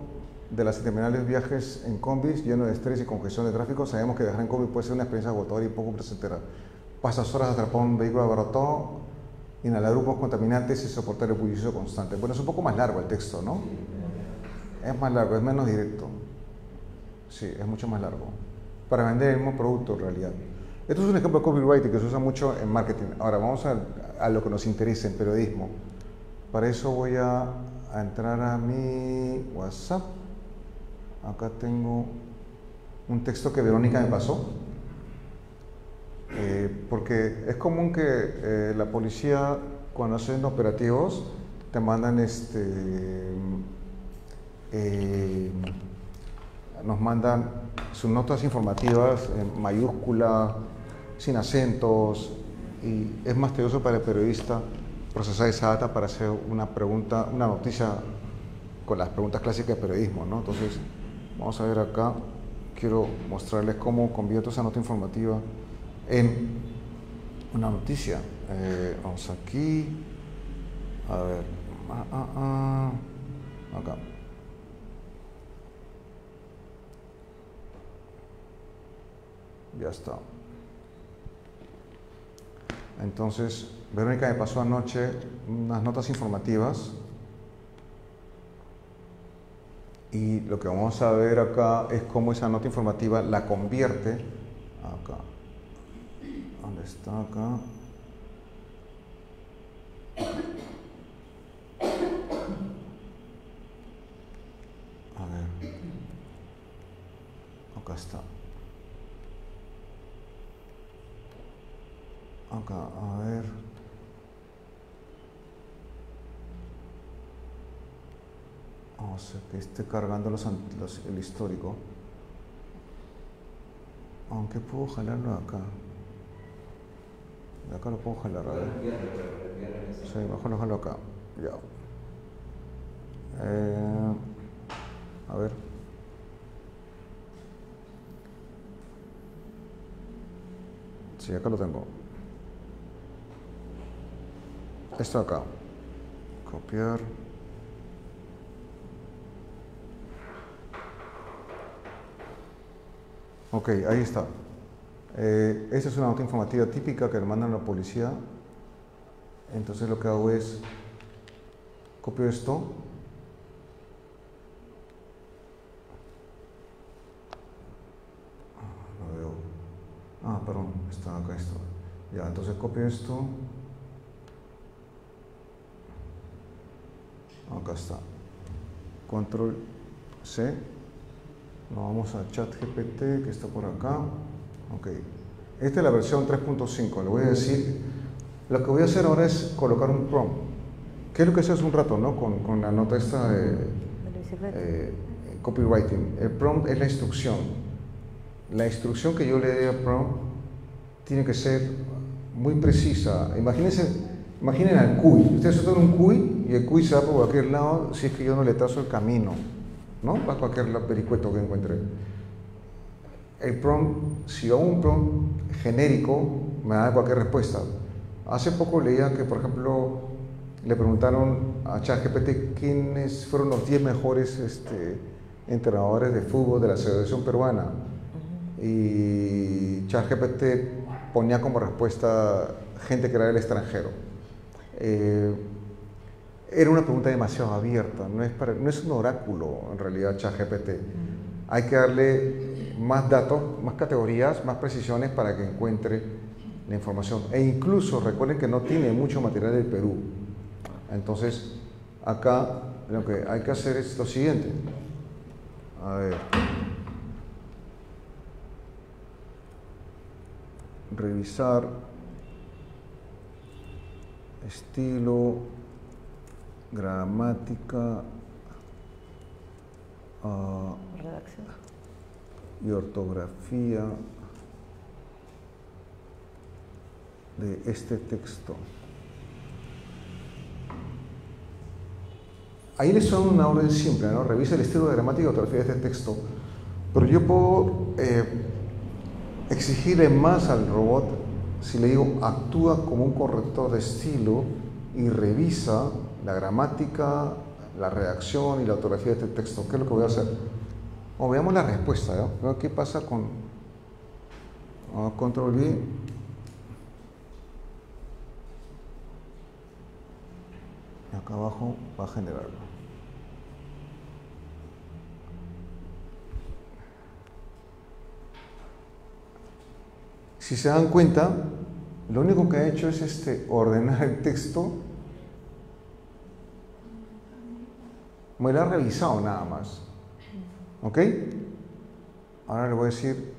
de las interminables viajes en combis lleno de estrés y congestión de tráfico. Sabemos que viajar en combi puede ser una experiencia agotadora y poco placentera. Pasas horas atrapado en un vehículo abarrotado, inhalar grupos contaminantes y soportar el bullicio constante. Bueno, es un poco más largo el texto, ¿no? Es más largo, es menos directo. Sí, es mucho más largo. Para vender el mismo producto en realidad. Esto es un ejemplo de copywriting que se usa mucho en marketing. Ahora vamos a, lo que nos interesa en periodismo. Para eso voy a, entrar a mi WhatsApp. Acá tengo un texto que Verónica me pasó. Eh, porque es común que eh, la policía, cuando hacen operativos, te mandan este. Eh, nos mandan sus notas informativas en mayúscula, sin acentos, y es más tedioso para el periodista procesar esa data para hacer una pregunta, una noticia con las preguntas clásicas de periodismo, ¿no? Entonces, vamos a ver acá, quiero mostrarles cómo convierto esa nota informativa en una noticia. Eh, vamos aquí, a ver, ah, ah, ah, acá. Ya está. Entonces, Verónica me pasó anoche unas notas informativas y lo que vamos a ver acá es cómo esa nota informativa la convierte acá. ¿Dónde está acá? A ver. Acá está. Acá, a ver. O sea, que esté cargando los, el histórico. Aunque puedo jalarlo acá. De acá lo puedo jalar, a ver. Sí, mejor lo jalo acá. Ya. Eh, a ver. Sí, acá lo tengo. Esto acá. Copiar. Ok, ahí está. Eh, esta es una nota informativa típica que le mandan a la policía. Entonces lo que hago es copio esto. Ah. Ah, perdón, está acá esto. Ya, entonces copio esto. Está. Control C. Nos vamos a chat GPT que está por acá. Ok. Esta es la versión 3.5. Le voy a decir, lo que voy a hacer ahora es colocar un prompt. ¿Qué es lo que hice hace un rato, no? Con, con la nota esta de eh, copywriting. El prompt es la instrucción. la instrucción que yo le dé a prompt tiene que ser muy precisa. Imagínense, imaginen al cuy. Ustedes sueltan un cuy y el cuy se va por cualquier lado si es que yo no le trazo el camino. ¿No? Va a cualquier pericueto que encuentre. El prompt, si hago un prompt genérico, me da cualquier respuesta. Hace poco leía que, por ejemplo, le preguntaron a ChatGPT quiénes fueron los 10 mejores este, entrenadores de fútbol de la selección peruana. Y ChatGPT ponía como respuesta gente que era del extranjero. Eh, era una pregunta demasiado abierta, no es, no es un oráculo en realidad ChatGPT. Hay que darle más datos, más categorías, más precisiones para que encuentre la información. E incluso recuerden que no tiene mucho material del Perú. Entonces, acá lo que hay que hacer es lo siguiente. A ver. Revisar estilo, gramática uh, y ortografía de este texto. Ahí les son una orden simple, ¿no? Revisa el estilo de gramática y ortografía de este texto. Pero yo puedo eh, exigirle más al robot si le digo actúa como un corrector de estilo y revisa la gramática, la redacción y la ortografía de este texto. ¿Qué es lo que voy a hacer? O veamos la respuesta. ¿no? ¿Qué pasa con control V? acá abajo va a generarlo. Si se dan cuenta, lo único que ha hecho es este, ordenar el texto. Me lo ha revisado nada más. ¿Ok? Ahora le voy a decir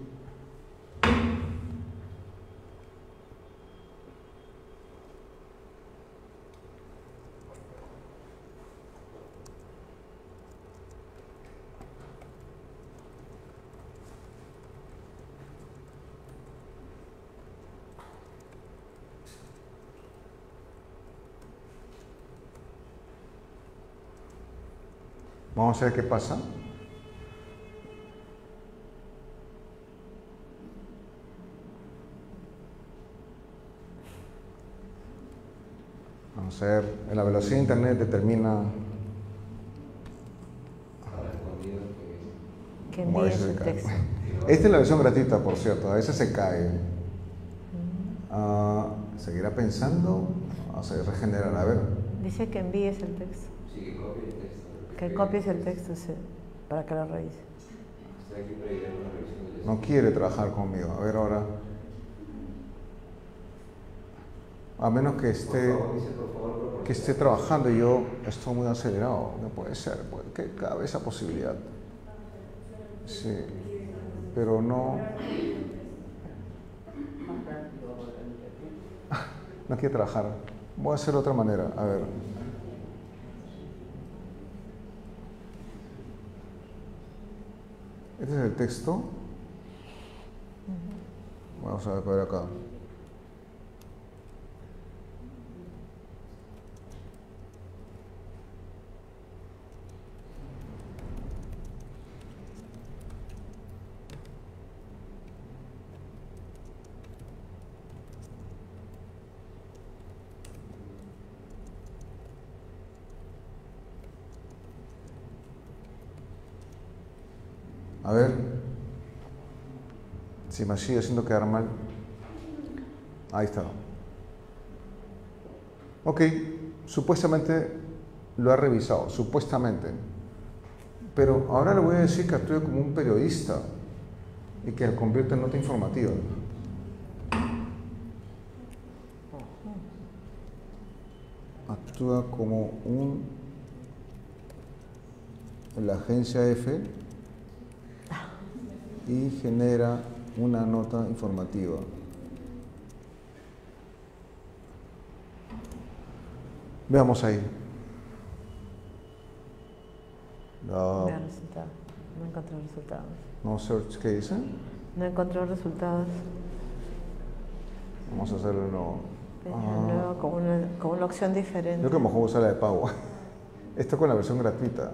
Vamos a ver qué pasa. Vamos a ver, la velocidad de internet determina Esta es la versión gratuita, por cierto, a veces se cae. Uh, ¿Seguirá pensando? Vamos a regenerar, a ver. Dice que envíes el texto. Sí, que copies el texto para que lo revise. No quiere trabajar conmigo. A ver ahora. A menos que esté, que esté trabajando y yo estoy muy acelerado. No puede ser. Que cabe esa posibilidad. Sí. Pero no. No quiere trabajar. Voy a hacer de otra manera. A ver. Este es el texto. Vamos a ver acá. A ver si me sigue haciendo quedar mal. Ahí está. Ok, supuestamente lo ha revisado, supuestamente. Pero ahora le voy a decir que actúe como un periodista y que lo convierta en nota informativa. Actúa como un la agencia F y genera una nota informativa. Veamos ahí. No, no encontré resultados. No search, ¿qué dice? No encontró resultados. Vamos a hacerlo de nuevo. Con una, con una opción diferente. Yo creo que mejor usar la de pago. Esto con la versión gratuita.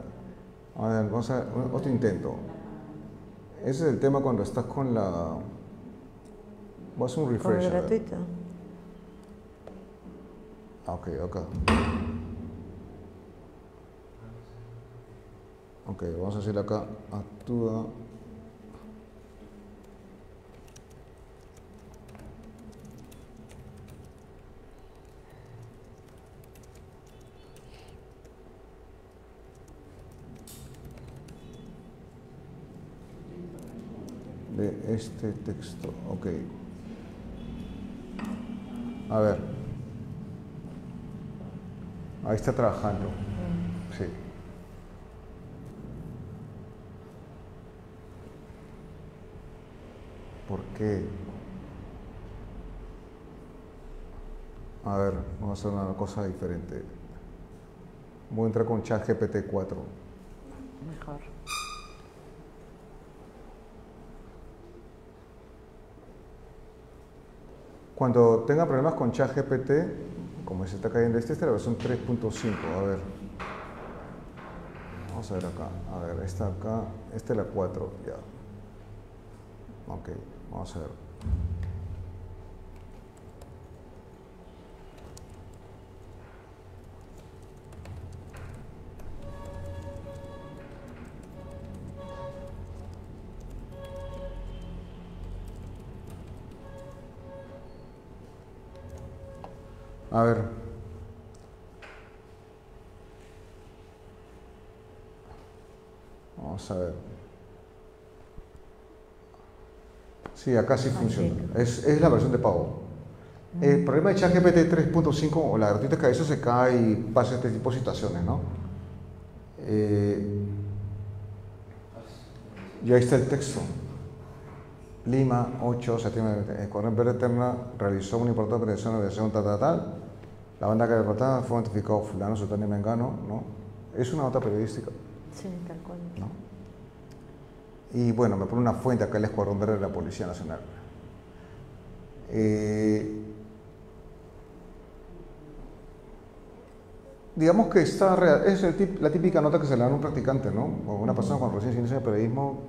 A ver, vamos a otro intento. Ese es el tema cuando estás con la. Voy a un Con refresh. ver. gratuito. Ah, ok, acá. Ok, vamos a hacer acá. Actúa. De este texto, ok. A ver. Ahí está trabajando. Sí. ¿Por qué? A ver, vamos a hacer una cosa diferente. Voy a entrar con ChatGPT 4. Mejor. Cuando tenga problemas con ChatGPT, como se está cayendo este, esta es la versión 3.5. A ver. Vamos a ver acá. A ver, esta acá, esta es la 4. Ya. Ok, vamos a ver. A ver. Vamos a ver. Sí, acá sí funciona. Es, es la versión de pago. El problema de ChatGPT 3.5 o la gratuita es que a veces se cae y pasa este tipo de situaciones, ¿no? Eh, y ahí está el texto. Lima, 8, septiembre, Escuadrón Verde Eterna realizó una importante operación de tal, tal, tal. La banda que reportaba fue identificado fulano, sultán y mengano, ¿no? Es una nota periodística, Sí, tal cual. ¿no? Y bueno, me pone una fuente acá el Escuadrón de la Policía Nacional. Eh, digamos que está es el la típica nota que se le da a un practicante, ¿no? O una persona cuando recién en el periodismo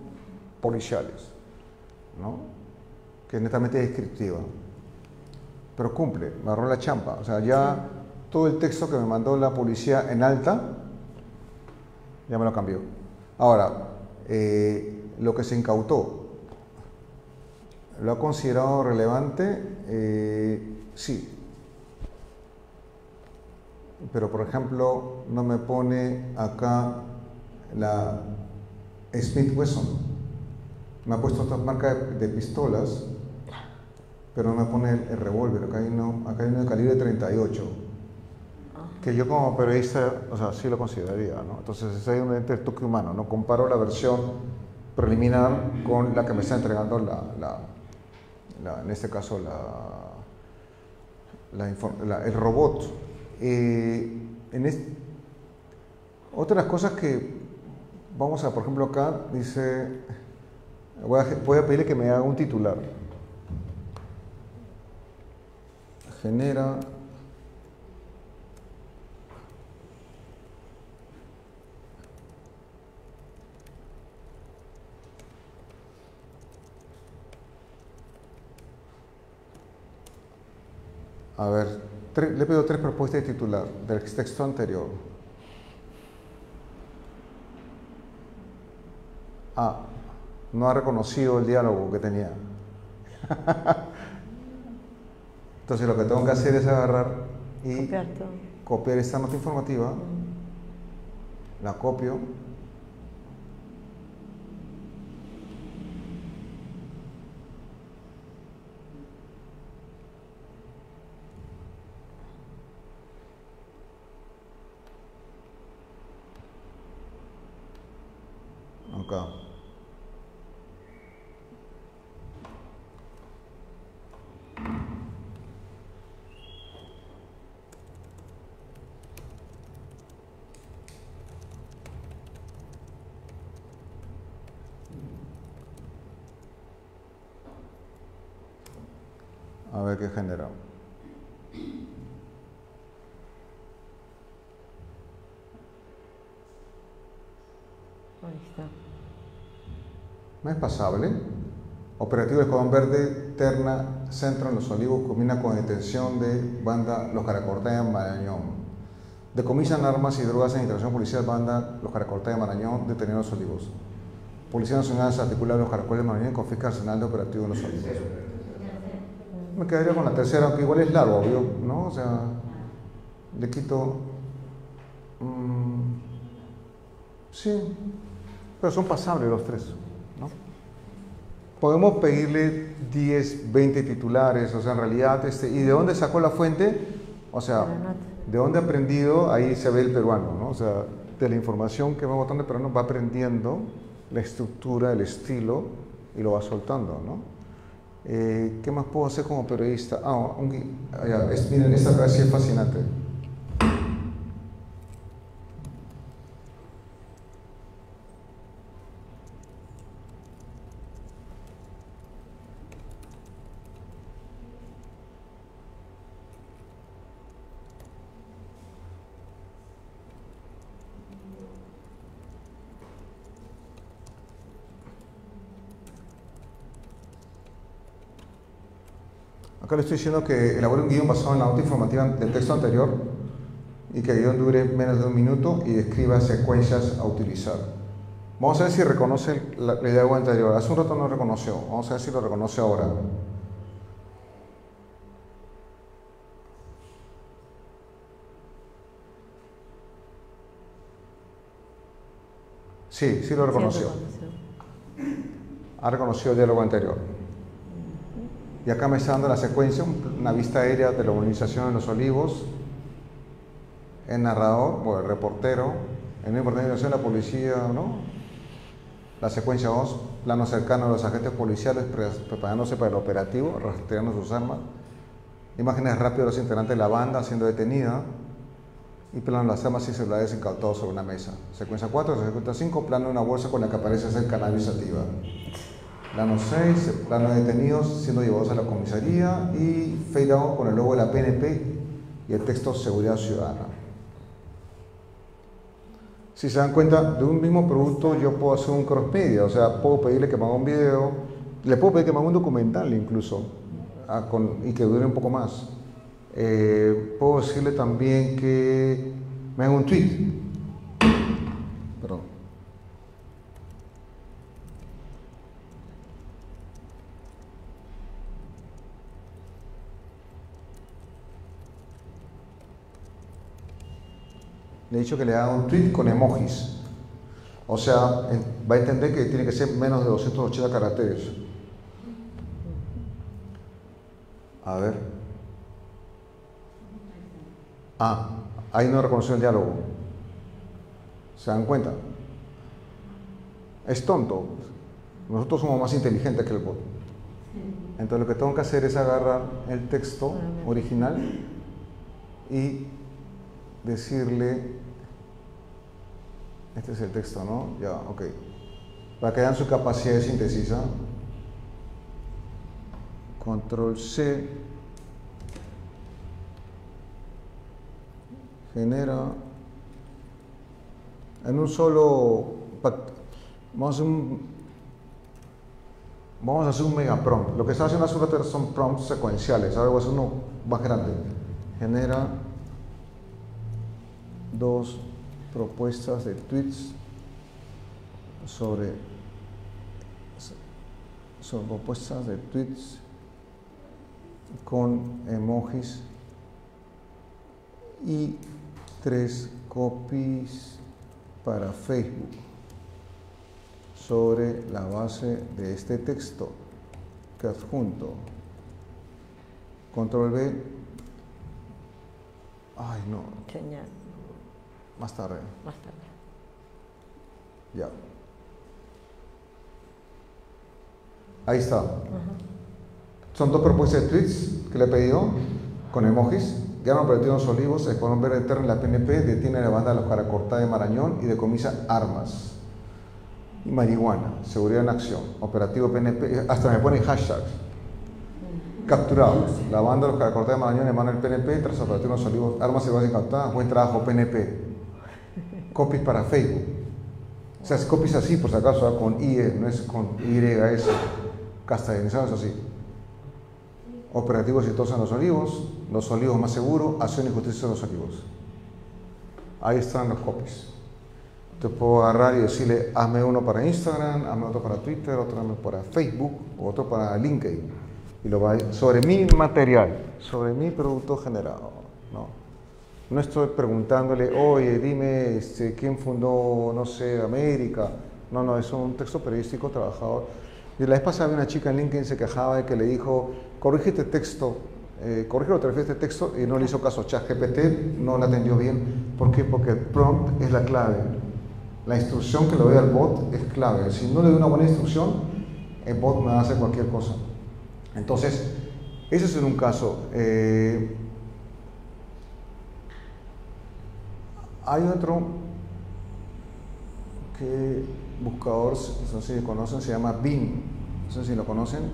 policiales, ¿no? Que es netamente descriptiva. Pero cumple, me agarró la champa. O sea, ya todo el texto que me mandó la policía en alta, ya me lo cambió. Ahora, eh, lo que se incautó, ¿lo ha considerado relevante? Eh, sí, pero por ejemplo no me pone acá la Smith Wesson. Me ha puesto otra marca de, de pistolas, pero no me pone el, el revólver. Acá hay uno, acá hay uno de calibre 38, que yo como periodista, o sea, sí lo consideraría, ¿no? Entonces es donde entra el toque humano, ¿no? Comparo la versión preliminar con la que me está entregando la, la- la- en este caso la, el robot. Eh, en es- otra de las cosas que vamos a, por ejemplo, acá dice, voy a, voy a pedirle que me haga un titular. Genera A ver, le pido tres propuestas de titular del texto anterior. A. No ha reconocido el diálogo que tenía. Entonces lo que tengo que hacer es agarrar y Copiar esta nota informativa, la copio, acá. A ver qué genera. Ahí está. No es pasable. Operativo Escuadrón Verde, Terna, Centro en Los Olivos, combina con detención de banda Los Caracortes en Marañón. Decomisan armas y drogas en intervención policial banda Los Caracortes de Marañón, detenido en Los Olivos. Policía Nacional se articula Los Caracoles de Marañón y confisca arsenal de operativo en Los Olivos. Me quedaría con la tercera, aunque igual es largo, obvio, ¿no? O sea, le quito... mm, sí, pero son pasables los tres, ¿no? Podemos pedirle 10, 20 titulares, o sea, en realidad, este, ¿y de dónde sacó la fuente? O sea, de dónde ha aprendido, ahí se ve el peruano, ¿no? O sea, de la información que va botando el peruano va aprendiendo la estructura, el estilo y lo va soltando, ¿no? Eh, ¿Qué más puedo hacer como periodista? Ah, un ah, miren, esta frase es fascinante. Acá le estoy diciendo que elabore un guion basado en la nota informativa del texto anterior y que el guion dure menos de un minuto y describa secuencias a utilizar. Vamos a ver si reconoce el- la, la idea anterior. Hace un rato no reconoció. Vamos a ver si lo reconoce ahora. Sí, sí lo reconoció. Ha reconocido el diálogo anterior. Y acá me está dando la secuencia, un- una vista aérea de la urbanización en Los Olivos, el narrador, o el reportero, en una importante situación la policía, ¿no? La secuencia 2, plano cercano a los agentes policiales pre- preparándose para el operativo, rastreando sus armas. Imágenes rápidas de los integrantes de la banda siendo detenida. Y plano de las armas y celulares incautados sobre una mesa. Secuencia 4, secuencia 5, plano de una bolsa con la que aparece el cannabis sativa. Plano 6, plano de detenidos siendo llevados a la comisaría y fade out con el logo de la PNP y el texto Seguridad Ciudadana. Si se dan cuenta, de un mismo producto yo puedo hacer un cross media, o sea, puedo pedirle que me haga un video, le puedo pedir que me haga un documental incluso, ah, con- y que dure un poco más. Eh, puedo decirle también que me haga un tweet. Perdón. Le he dicho que le haga un tweet con emojis. O sea, va a entender que tiene que ser menos de 280 caracteres. A ver. Ah, ahí no reconoció el diálogo. ¿Se dan cuenta? Es tonto. Nosotros somos más inteligentes que el bot. Entonces lo que tengo que hacer es agarrar el texto original y decirle, este es el texto, ¿no? Ya, ok. Para que vean su capacidad de. Control C. Genera en un solo vamos a un vamos a hacer un mega prompt. Lo que está haciendo hace son prompts secuenciales. Ahora voy a hacer uno más grande. Genera dos propuestas de tweets sobre, sobre propuestas de tweets con emojis y tres copies para Facebook sobre la base de este texto que adjunto. Control B. Ay, no, Genial. Más tarde. Más tarde. Ya. Ahí está. Son dos propuestas de tweets que le he pedido con emojis. Operativa en los olivos, el Escuadrón Verde Eterno y la PNP detiene a la banda de los Caracortá de Marañón y decomisa armas y marihuana. Seguridad en acción. Operativo PNP. Hasta me ponen hashtags. capturados. La banda Los Caracortes de Marañón, hermano el PNP, tras operación Los Olivos, armas y capturadas, buen trabajo PNP. Copies para Facebook. O sea, es copies así, por si acaso, con IE, no es con YS. Castellanizados así. Operativo exitoso en Los Olivos, Los Olivos más seguro, acción y justicia en Los Olivos. Ahí están los copies. Entonces puedo agarrar y decirle, hazme uno para Instagram, hazme otro para Twitter, otro para Facebook, otro para LinkedIn. Y lo va sobre mi material, sobre mi producto generado. No, no estoy preguntándole, oye, dime este, quién fundó, no sé, América. No, no, es un texto periodístico trabajado. Y la vez pasada una chica en LinkedIn se quejaba de que le dijo, corrige este texto, eh, corrige otra vez este texto y no le hizo caso. ChatGPT no la atendió bien. ¿Por qué? Porque el prompt es la clave. La instrucción que le doy al bot es clave. Si no le doy una buena instrucción, el bot me hace cualquier cosa. Entonces, ese es un caso. Eh, hay otro que buscador, no sé si conocen, se llama Bing. No sé si lo conocen.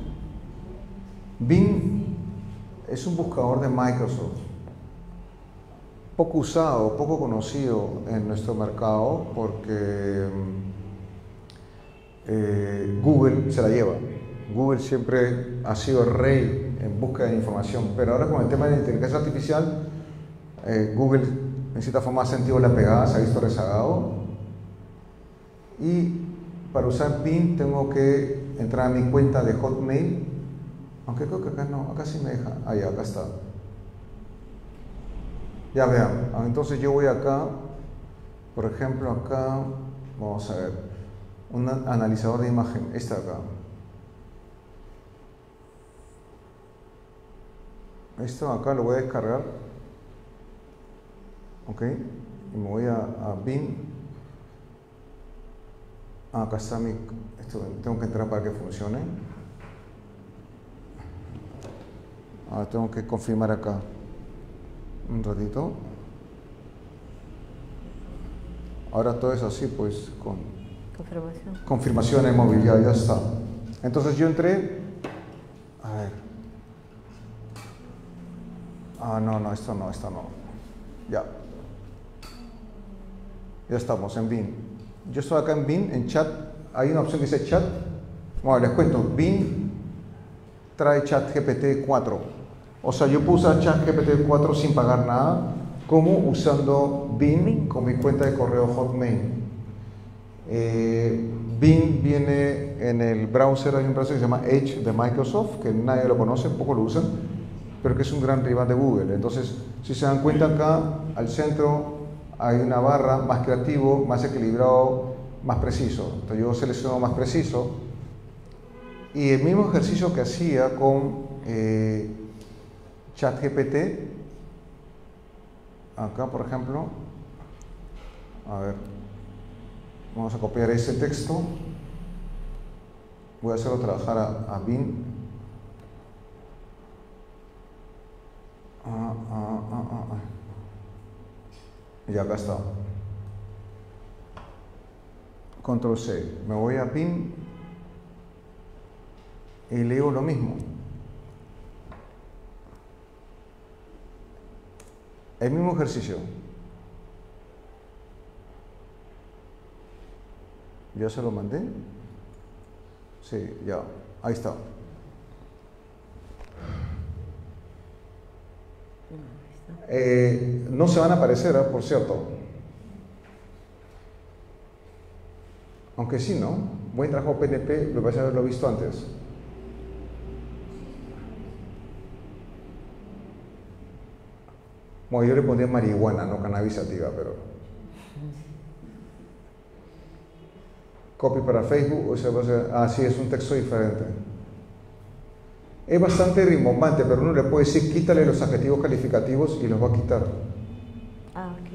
Bing es un buscador de Microsoft poco usado, poco conocido en nuestro mercado porque eh, Google se la lleva. Google siempre ha sido rey en búsqueda de información, pero ahora con el tema de la inteligencia artificial, eh, Google en cierta forma sentido la pegada, se ha visto rezagado. Y para usar PIN tengo que entrar a mi cuenta de Hotmail, aunque creo que acá no, acá sí me deja, ahí, acá está. Ya vean, ah, entonces yo voy acá, por ejemplo acá, vamos a ver, un analizador de imagen, este acá. Esto acá lo voy a descargar, ok, y me voy a, a bin. Ah, acá está mi, esto tengo que entrar para que funcione. Ahora tengo que confirmar acá un ratito. Ahora todo es así, pues, con confirmación, confirmación ya, ya está. Entonces yo entré, a ver. Ah, no, no, esto no, esto no. Ya. Ya estamos en BIN. Yo estoy acá en BIN, en chat. Hay una opción que dice chat. Bueno, les cuento. BIN trae chat GPT 4 o sea, yo puse ChatGPT 4 sin pagar nada, como usando Bing con mi cuenta de correo Hotmail. Eh, Bing viene en el browser, hay un browser que se llama Edge de Microsoft, que nadie lo conoce, poco lo usan, pero que es un gran rival de Google. Entonces, si se dan cuenta acá, al centro hay una barra más creativo, más equilibrado, más preciso. Entonces yo selecciono más preciso. Y el mismo ejercicio que hacía con eh, ChatGPT, acá por ejemplo, a ver, vamos a copiar ese texto, voy a hacerlo trabajar a, a Bin. Ah, ah, ah, y acá está. Control C. Me voy a PIN y leo lo mismo. El mismo ejercicio. ¿Ya se lo mandé? Sí, ya. Ahí está. Eh, no se van a aparecer, ¿eh? por cierto. Aunque sí, ¿no? Buen trabajo PNP, lo vais a haberlo visto antes. Bueno, yo le pondría marihuana, no cannabis sativa, pero. Copy para Facebook, o sea, ah, sí, es un texto diferente. Es bastante rimbombante, pero uno le puede decir quítale los adjetivos calificativos y los va a quitar. Ah, ok.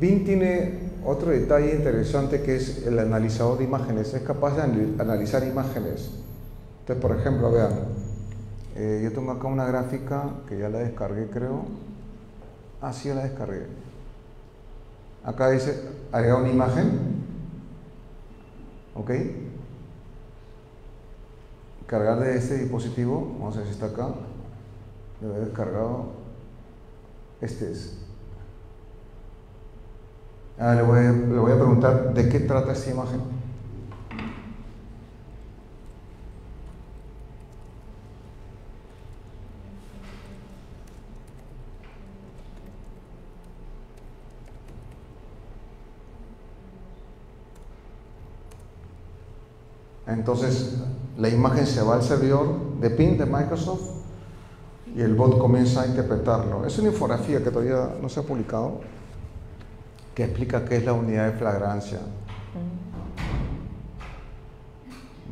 BIN tiene otro detalle interesante que es el analizador de imágenes. Es capaz de analizar imágenes entonces, por ejemplo, vean, eh, yo tengo acá una gráfica que ya la descargué, creo. Ah, sí, ya la descargué. Acá dice agregar una imagen. ¿Ok? Cargar de este dispositivo, vamos a ver si está acá, debe haber cargado, este es. Ah, le, voy a, le voy a preguntar de qué trata esta imagen. Entonces, la imagen se va al servidor de PIN de Microsoft y el bot comienza a interpretarlo. Es una infografía que todavía no se ha publicado que explica qué es la unidad de flagrancia.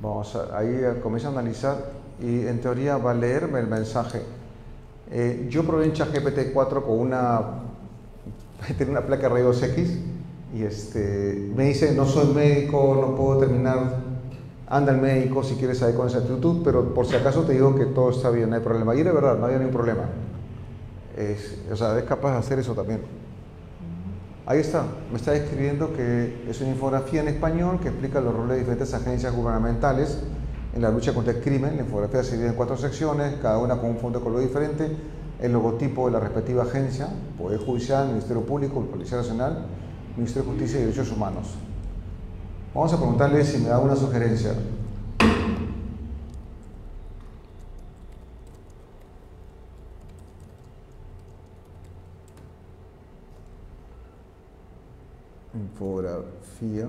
Vamos a, ahí comienza a analizar y en teoría va a leerme el mensaje. Eh, yo probé en ChatGPT 4 con una, tiene una placa de rayos X y este, me dice, no soy médico, no puedo terminar anda al médico si quieres saber con esa actitud, pero por si acaso te digo que todo está bien, no hay problema. Y de verdad, no había ningún problema. o sea, es capaz de hacer eso también. Ahí está, me está describiendo que es una infografía en español que explica los roles de diferentes agencias gubernamentales en la lucha contra el crimen. La infografía se divide en cuatro secciones, cada una con un fondo de color diferente, el logotipo de la respectiva agencia, Poder Judicial, Ministerio Público, Policía Nacional, Ministerio de Justicia y Derechos Humanos. Vamos a preguntarle si me da una sugerencia. Infografía.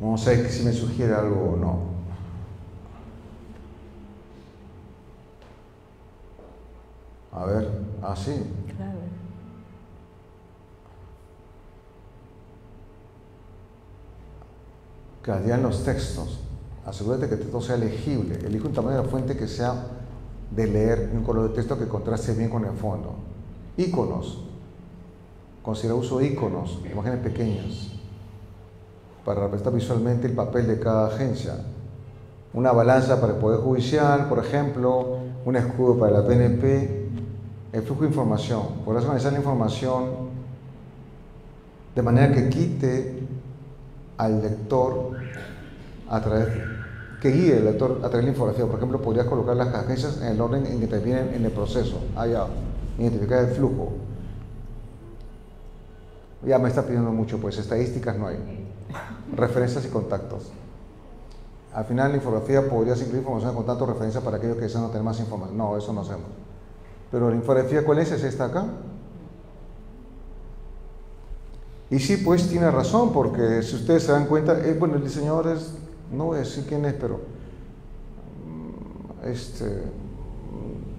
Vamos a ver si me sugiere algo o no. A ver, así. Ah, claro. Que los textos. Asegúrate que el texto sea legible. Elige un tamaño de fuente que sea de leer, un color de texto que contraste bien con el fondo. Iconos. Considera uso de iconos, imágenes pequeñas, para representar visualmente el papel de cada agencia. Una balanza para el Poder Judicial, por ejemplo, un escudo para la PNP, el flujo de información. Podrás organizar la información de manera que quite al lector a través, que guíe al lector a través de la información. Por ejemplo, podrías colocar las agencias en el orden en que te vienen en el proceso. Ah, identificar el flujo. Ya me está pidiendo mucho, pues estadísticas no hay. Referencias y contactos. Al final la infografía podría incluir información de contacto, referencia para aquellos que desean tener más información. No, eso no hacemos. Pero la infografía, ¿cuál es? Es esta acá. Y sí, pues tiene razón, porque si ustedes se dan cuenta, eh, bueno, el diseñador es, no voy a decir quién es, pero mm, este,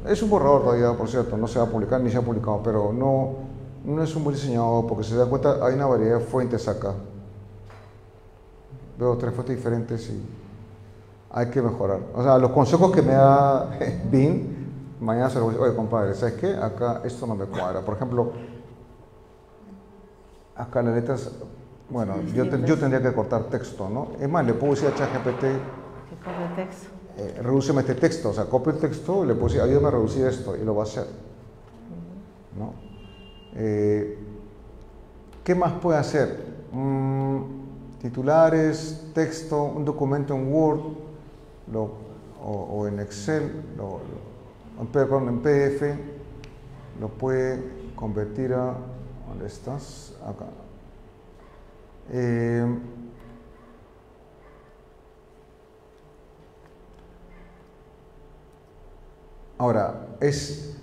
es un borrador todavía, por cierto, no se va a publicar ni se ha publicado, pero no, no es un buen diseñador, porque si se dan cuenta, hay una variedad de fuentes acá. Veo tres fuentes diferentes y hay que mejorar. O sea, los consejos que me da Bin, mañana se los voy a decir, oye, compadre, ¿sabes qué? Acá esto no me cuadra. Por ejemplo, acá las letras, bueno, yo, yo, tendría que cortar texto, ¿no? Es más, le puedo decir a ChatGPT... Que corte texto. Eh, redúceme este texto, o sea, copio el texto y le puedo decir, ayúdame a reducir esto, y lo va a hacer. ¿no? Eh, ¿Qué más puede hacer? Mm, titulares, texto, un documento en Word o, en Excel, lo, en PDF, lo puede convertir a ¿Dónde estás? Acá. Eh, ahora, es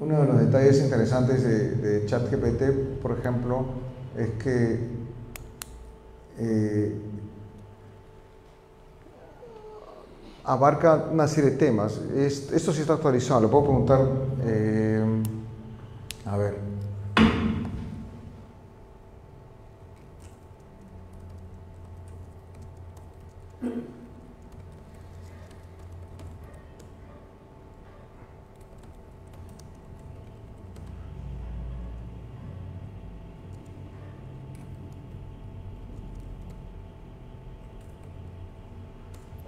uno de los detalles interesantes de, ChatGPT, por ejemplo, es que eh, abarca una serie de temas. esto sí está actualizado, le puedo preguntar. Eh, a ver.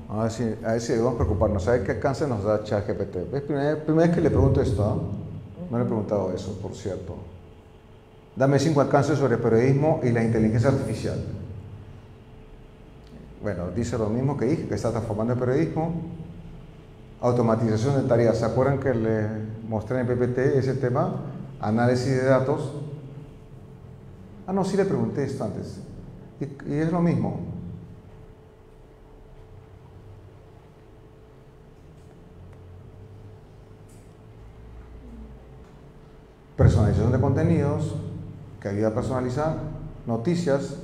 A ver, si, debemos preocuparnos. ¿Sabes qué alcance nos da ChatGPT? Es primera, primera vez que le pregunto esto. ¿no? No le he preguntado eso, por cierto. Dame cinco alcances sobre periodismo y la inteligencia artificial. Bueno, dice lo mismo que dije, que está transformando el periodismo. Automatización de tareas. ¿Se acuerdan que le mostré en PPT ese tema? Análisis de datos. Ah, no, sí le pregunté esto antes. Y es lo mismo. Personalización de contenidos, que ayuda a personalizar, noticias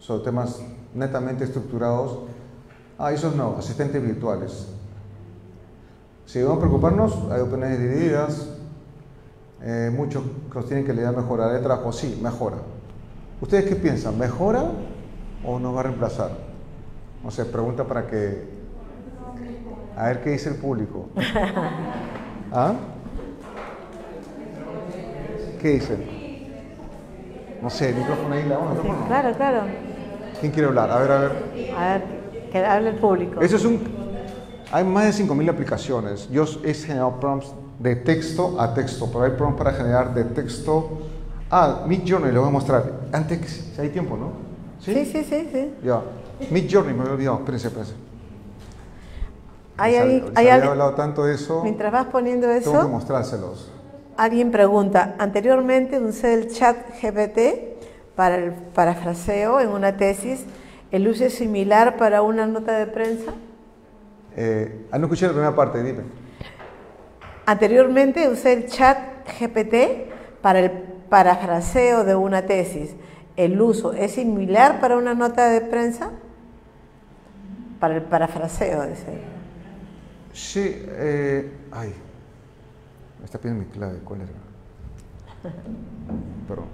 sobre temas netamente estructurados. Ah, esos no, asistentes virtuales. Si vamos a preocuparnos, hay opiniones divididas. Eh, muchos que nos tienen que le a mejorar el trabajo. Sí, mejora. ¿Ustedes qué piensan? ¿Mejora o nos va a reemplazar? No sé, pregunta para que. A ver qué dice el público. ¿Ah? ¿Qué dicen? No sé, el micrófono ahí, la sí, Claro, claro. ¿Quién quiere hablar? A ver, a ver. A ver, que hable el público. Eso es un. Hay más de 5.000 aplicaciones. Yo he generado prompts de texto a texto, pero hay prompts para generar de texto. Ah, Mid Journey, lo voy a mostrar. Antes, si hay tiempo, ¿no? ¿Sí? Sí, sí, sí. Ya. Mid Journey, me había olvidado. Espérense, espérense. Hay, hay, hay, hablado tanto de eso. Mientras vas poniendo eso. Tengo que mostrárselos. Alguien pregunta, anteriormente usé el chat GPT para el parafraseo en una tesis. ¿El uso es similar para una nota de prensa? Eh, ah, no escuché la primera parte, dime. Anteriormente usé el chat GPT para el parafraseo de una tesis. ¿El uso es similar para una nota de prensa? Para el parafraseo, dice. Sí, eh, ay, está pidiendo mi clave, ¿cuál era? Perdón.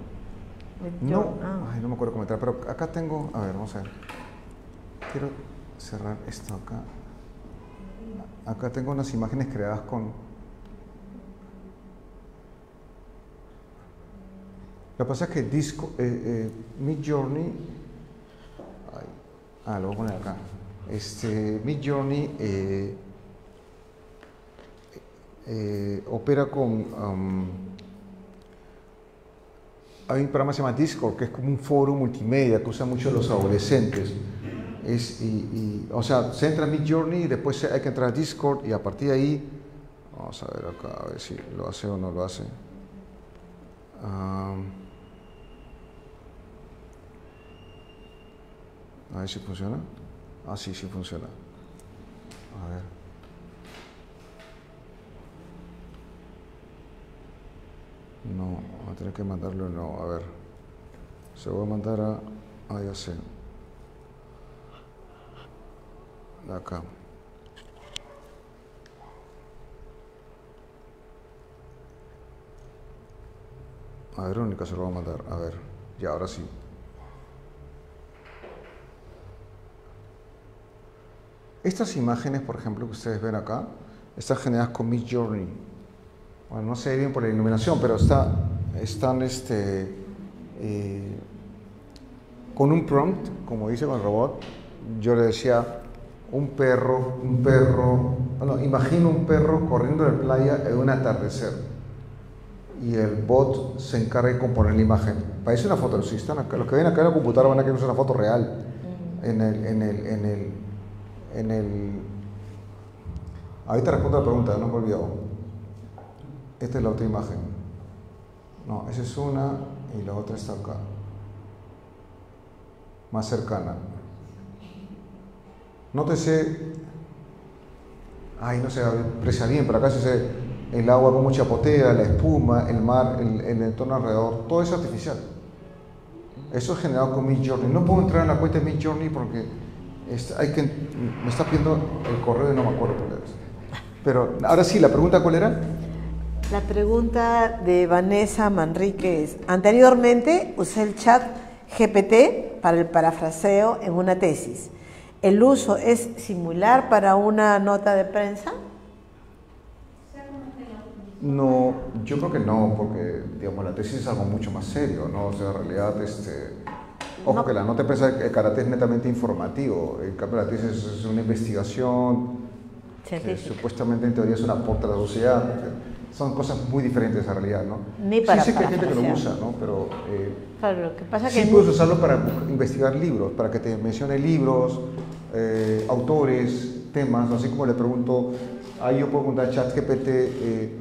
No, ah. ay, no me acuerdo comentar, pero acá tengo, a ver, vamos a ver. Quiero cerrar esto acá. Acá tengo unas imágenes creadas con... Lo que pasa es que disco, eh, eh, Mid Journey, ay, ah, lo voy a poner acá. Este, Mid Journey eh, eh, opera con... hay un programa que se llama Discord, que es como un foro multimedia que usan mucho los adolescentes. Es, y, o sea, se entra en Mid Journey y después hay que entrar a Discord y a partir de ahí, vamos a ver acá, a ver si lo hace o no lo hace. a ver si funciona. Ah, sí, sí funciona. A ver. No, voy a tener que mandarlo, no, a ver. Se voy a mandar a. Ah, ya sé. De acá. A Verónica se lo voy a mandar. A ver, ya, ahora sí. Estas imágenes, por ejemplo, que ustedes ven acá, están generadas con Mid Journey bueno, no sé bien por la iluminación, pero está, están este, eh, con un prompt, como dice con el robot, yo le decía, un perro, un perro, bueno, imagino un perro corriendo en la playa en un atardecer y el bot se encarga de componer la imagen. Parece una foto, si están acá, los que ven acá en la computadora van a querer una foto real en el, en el, en el, en el, ahorita respondo la pregunta, no me he olvidado. Esta es la otra imagen. No, esa es una y la otra está acá. Más cercana. Nótese. Ay, no se aprecia bien, pero acá se ve el agua con mucha potea, la espuma, el mar, el, entorno alrededor. Todo es artificial. Eso es generado con Midjourney. No puedo entrar en la cuenta de Midjourney porque hay que, me está pidiendo el correo y no me acuerdo cuál es. Pero ahora sí, la pregunta cuál era? La pregunta de Vanessa Manrique es, anteriormente usé el chat GPT para el parafraseo en una tesis. ¿El uso es similar para una nota de prensa? No, yo creo que no, porque digamos, la tesis es algo mucho más serio, ¿no? O sea, en realidad, este, ojo que la nota de prensa, el karate es netamente informativo, en cambio la tesis es una investigación, que supuestamente en teoría es una aporte a la sociedad. Son cosas muy diferentes en realidad, ¿no? Ni para sí sé que hay gente que lo usa, ¿no? Pero eh, Claro, lo que pasa sí que puedes usarlo para investigar libros, para que te mencione libros, eh, autores, temas, así como le pregunto, ahí yo puedo preguntar a ChatGPT, eh,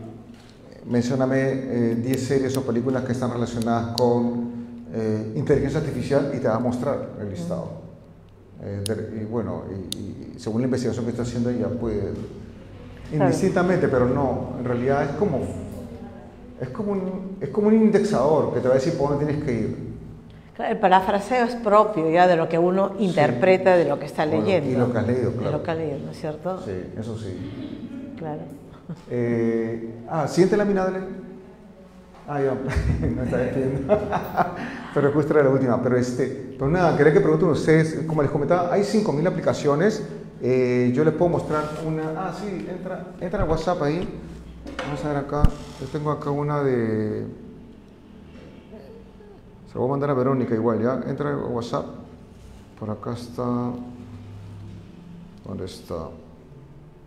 mencióname eh, 10 series o películas que están relacionadas con eh, inteligencia artificial y te va a mostrar el listado. Eh, de- y bueno, y, y según la investigación que está haciendo ella puede, indistintamente, pero no, en realidad es como, es como, un, es como un indexador que te va a decir por dónde tienes que ir. El parafraseo es propio ya de lo que uno interpreta de lo que está leyendo. y lo que has leído, claro. lo que ha leído, ¿no es cierto? Sí, eso sí. Claro. Eh, ah, siguiente lámina, dale. Ah, ya, no está despidiendo. pero justo era la última. Pero, este, pero nada, quería que pregunten ustedes, como les comentaba, hay 5.000 aplicaciones. Eh, yo les puedo mostrar una. Ah, sí, entra, entra a WhatsApp ahí. Vamos a ver acá. Yo tengo acá una de. Se lo voy a mandar a Verónica igual, ¿ya? Entra a WhatsApp. Por acá está. ¿Dónde está?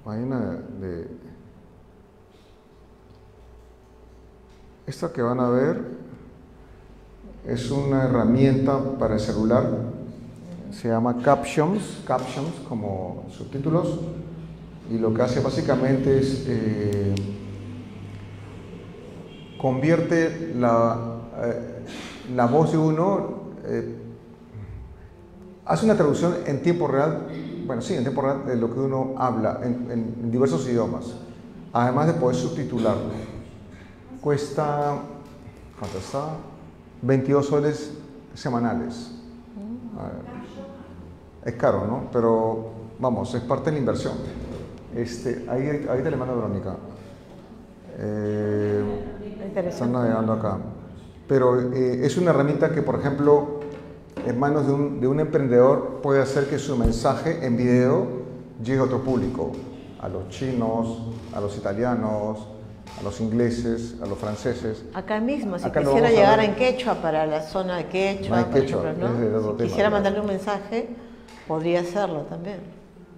Página de. Esta que van a ver es una herramienta para el celular. Se llama Captions, Captions como subtítulos. Y lo que hace básicamente es eh, convierte la, eh, la voz de uno, eh, hace una traducción en tiempo real, bueno, sí, en tiempo real de lo que uno habla en, en diversos idiomas, además de poder subtitularlo. Cuesta, ¿cuánto está? 22 soles semanales. A ver. Es caro, ¿no? Pero vamos, es parte de la inversión. Este, ahí, ahí te le mando a Verónica. Eh, están navegando acá. Pero eh, es una herramienta que, por ejemplo, en manos de un, de un emprendedor puede hacer que su mensaje en video llegue a otro público, a los chinos, a los italianos, a los ingleses, a los franceses. Acá mismo, si Acá quisiera llegar en quechua para la zona de quechua, No hay por quechua, ejemplo, ¿no? si tema, quisiera mandarle un mensaje, podría hacerlo también.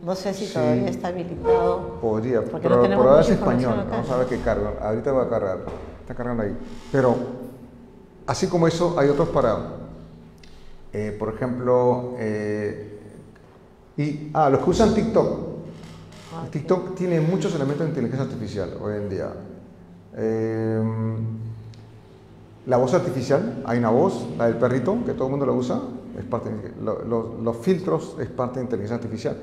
No sé si Sí. todavía está habilitado. Podría, Porque pero no tenemos es español. Vamos a ver qué carga. Ahorita va a cargar. Está cargando ahí. Pero, así como eso, hay otros para, eh, por ejemplo, eh, y, ah, los que usan TikTok. Ah, TikTok tiene muchos elementos de inteligencia artificial hoy en día. Eh, la voz artificial, hay una voz, la del perrito, que todo el mundo la usa, es parte lo- lo- los filtros es parte de inteligencia artificial.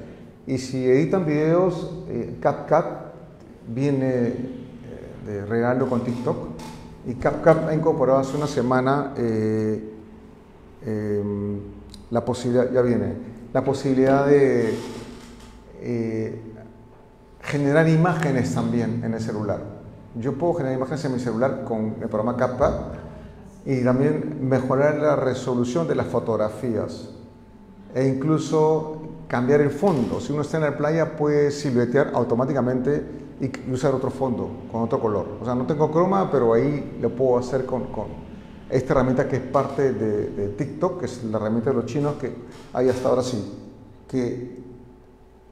Y si editan videos, eh, CapCut viene eh, de regalo con TikTok. Y CapCut ha incorporado hace una semana eh, eh, la posibilidad, ya viene, la posibilidad de eh, generar imágenes también en el celular. Yo puedo generar imágenes en mi celular con el programa CapCut y también mejorar la resolución de las fotografías e incluso cambiar el fondo. Si uno está en la playa puede siluetear automáticamente y usar otro fondo con otro color. O sea, no tengo croma, pero ahí lo puedo hacer con, con esta herramienta que es parte de, TikTok, que es la herramienta de los chinos que hay hasta ahora sí, que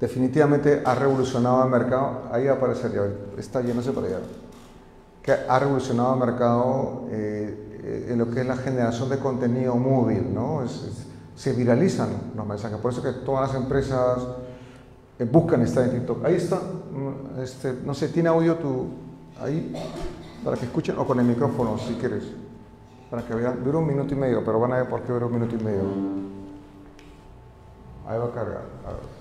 definitivamente ha revolucionado el mercado. Ahí va a aparecer ya, está yéndose para allá que ha revolucionado el mercado eh, en lo que es la generación de contenido móvil, ¿no? Se viralizan los mensajes, por eso que todas las empresas eh, buscan estar en TikTok. Ahí está, este, no sé, ¿tiene audio tu, ahí, para que escuchen, o con el micrófono, si quieres, para que vean, dura un minuto y medio, pero van a ver por qué dura un minuto y medio. Ahí va a cargar, a ver.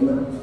Amen.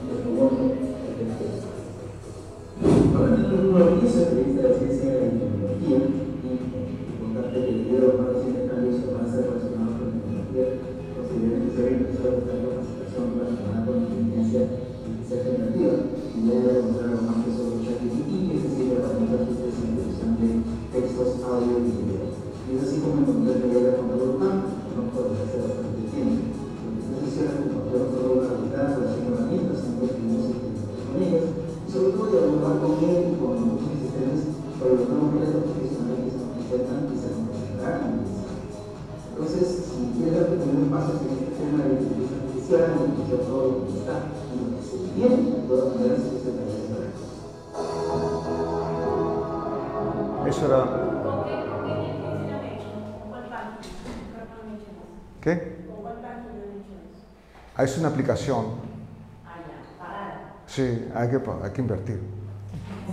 Aplicación. Sí, hay que, hay que invertir.